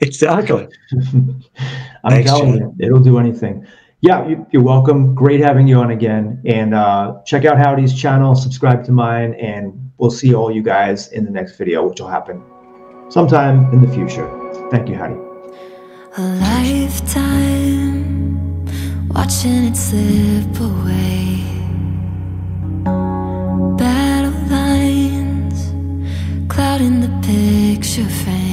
Exactly. [LAUGHS] I'm Thanks, telling you, it'll do anything. Yeah, you, are welcome. Great having you on again. And uh, check out Howdie's channel, subscribe to mine, and we'll see all you guys in the next video, which will happen sometime in the future. Thank you, Howdie. A lifetime watching it slip away. Battle lines clouding the picture frame.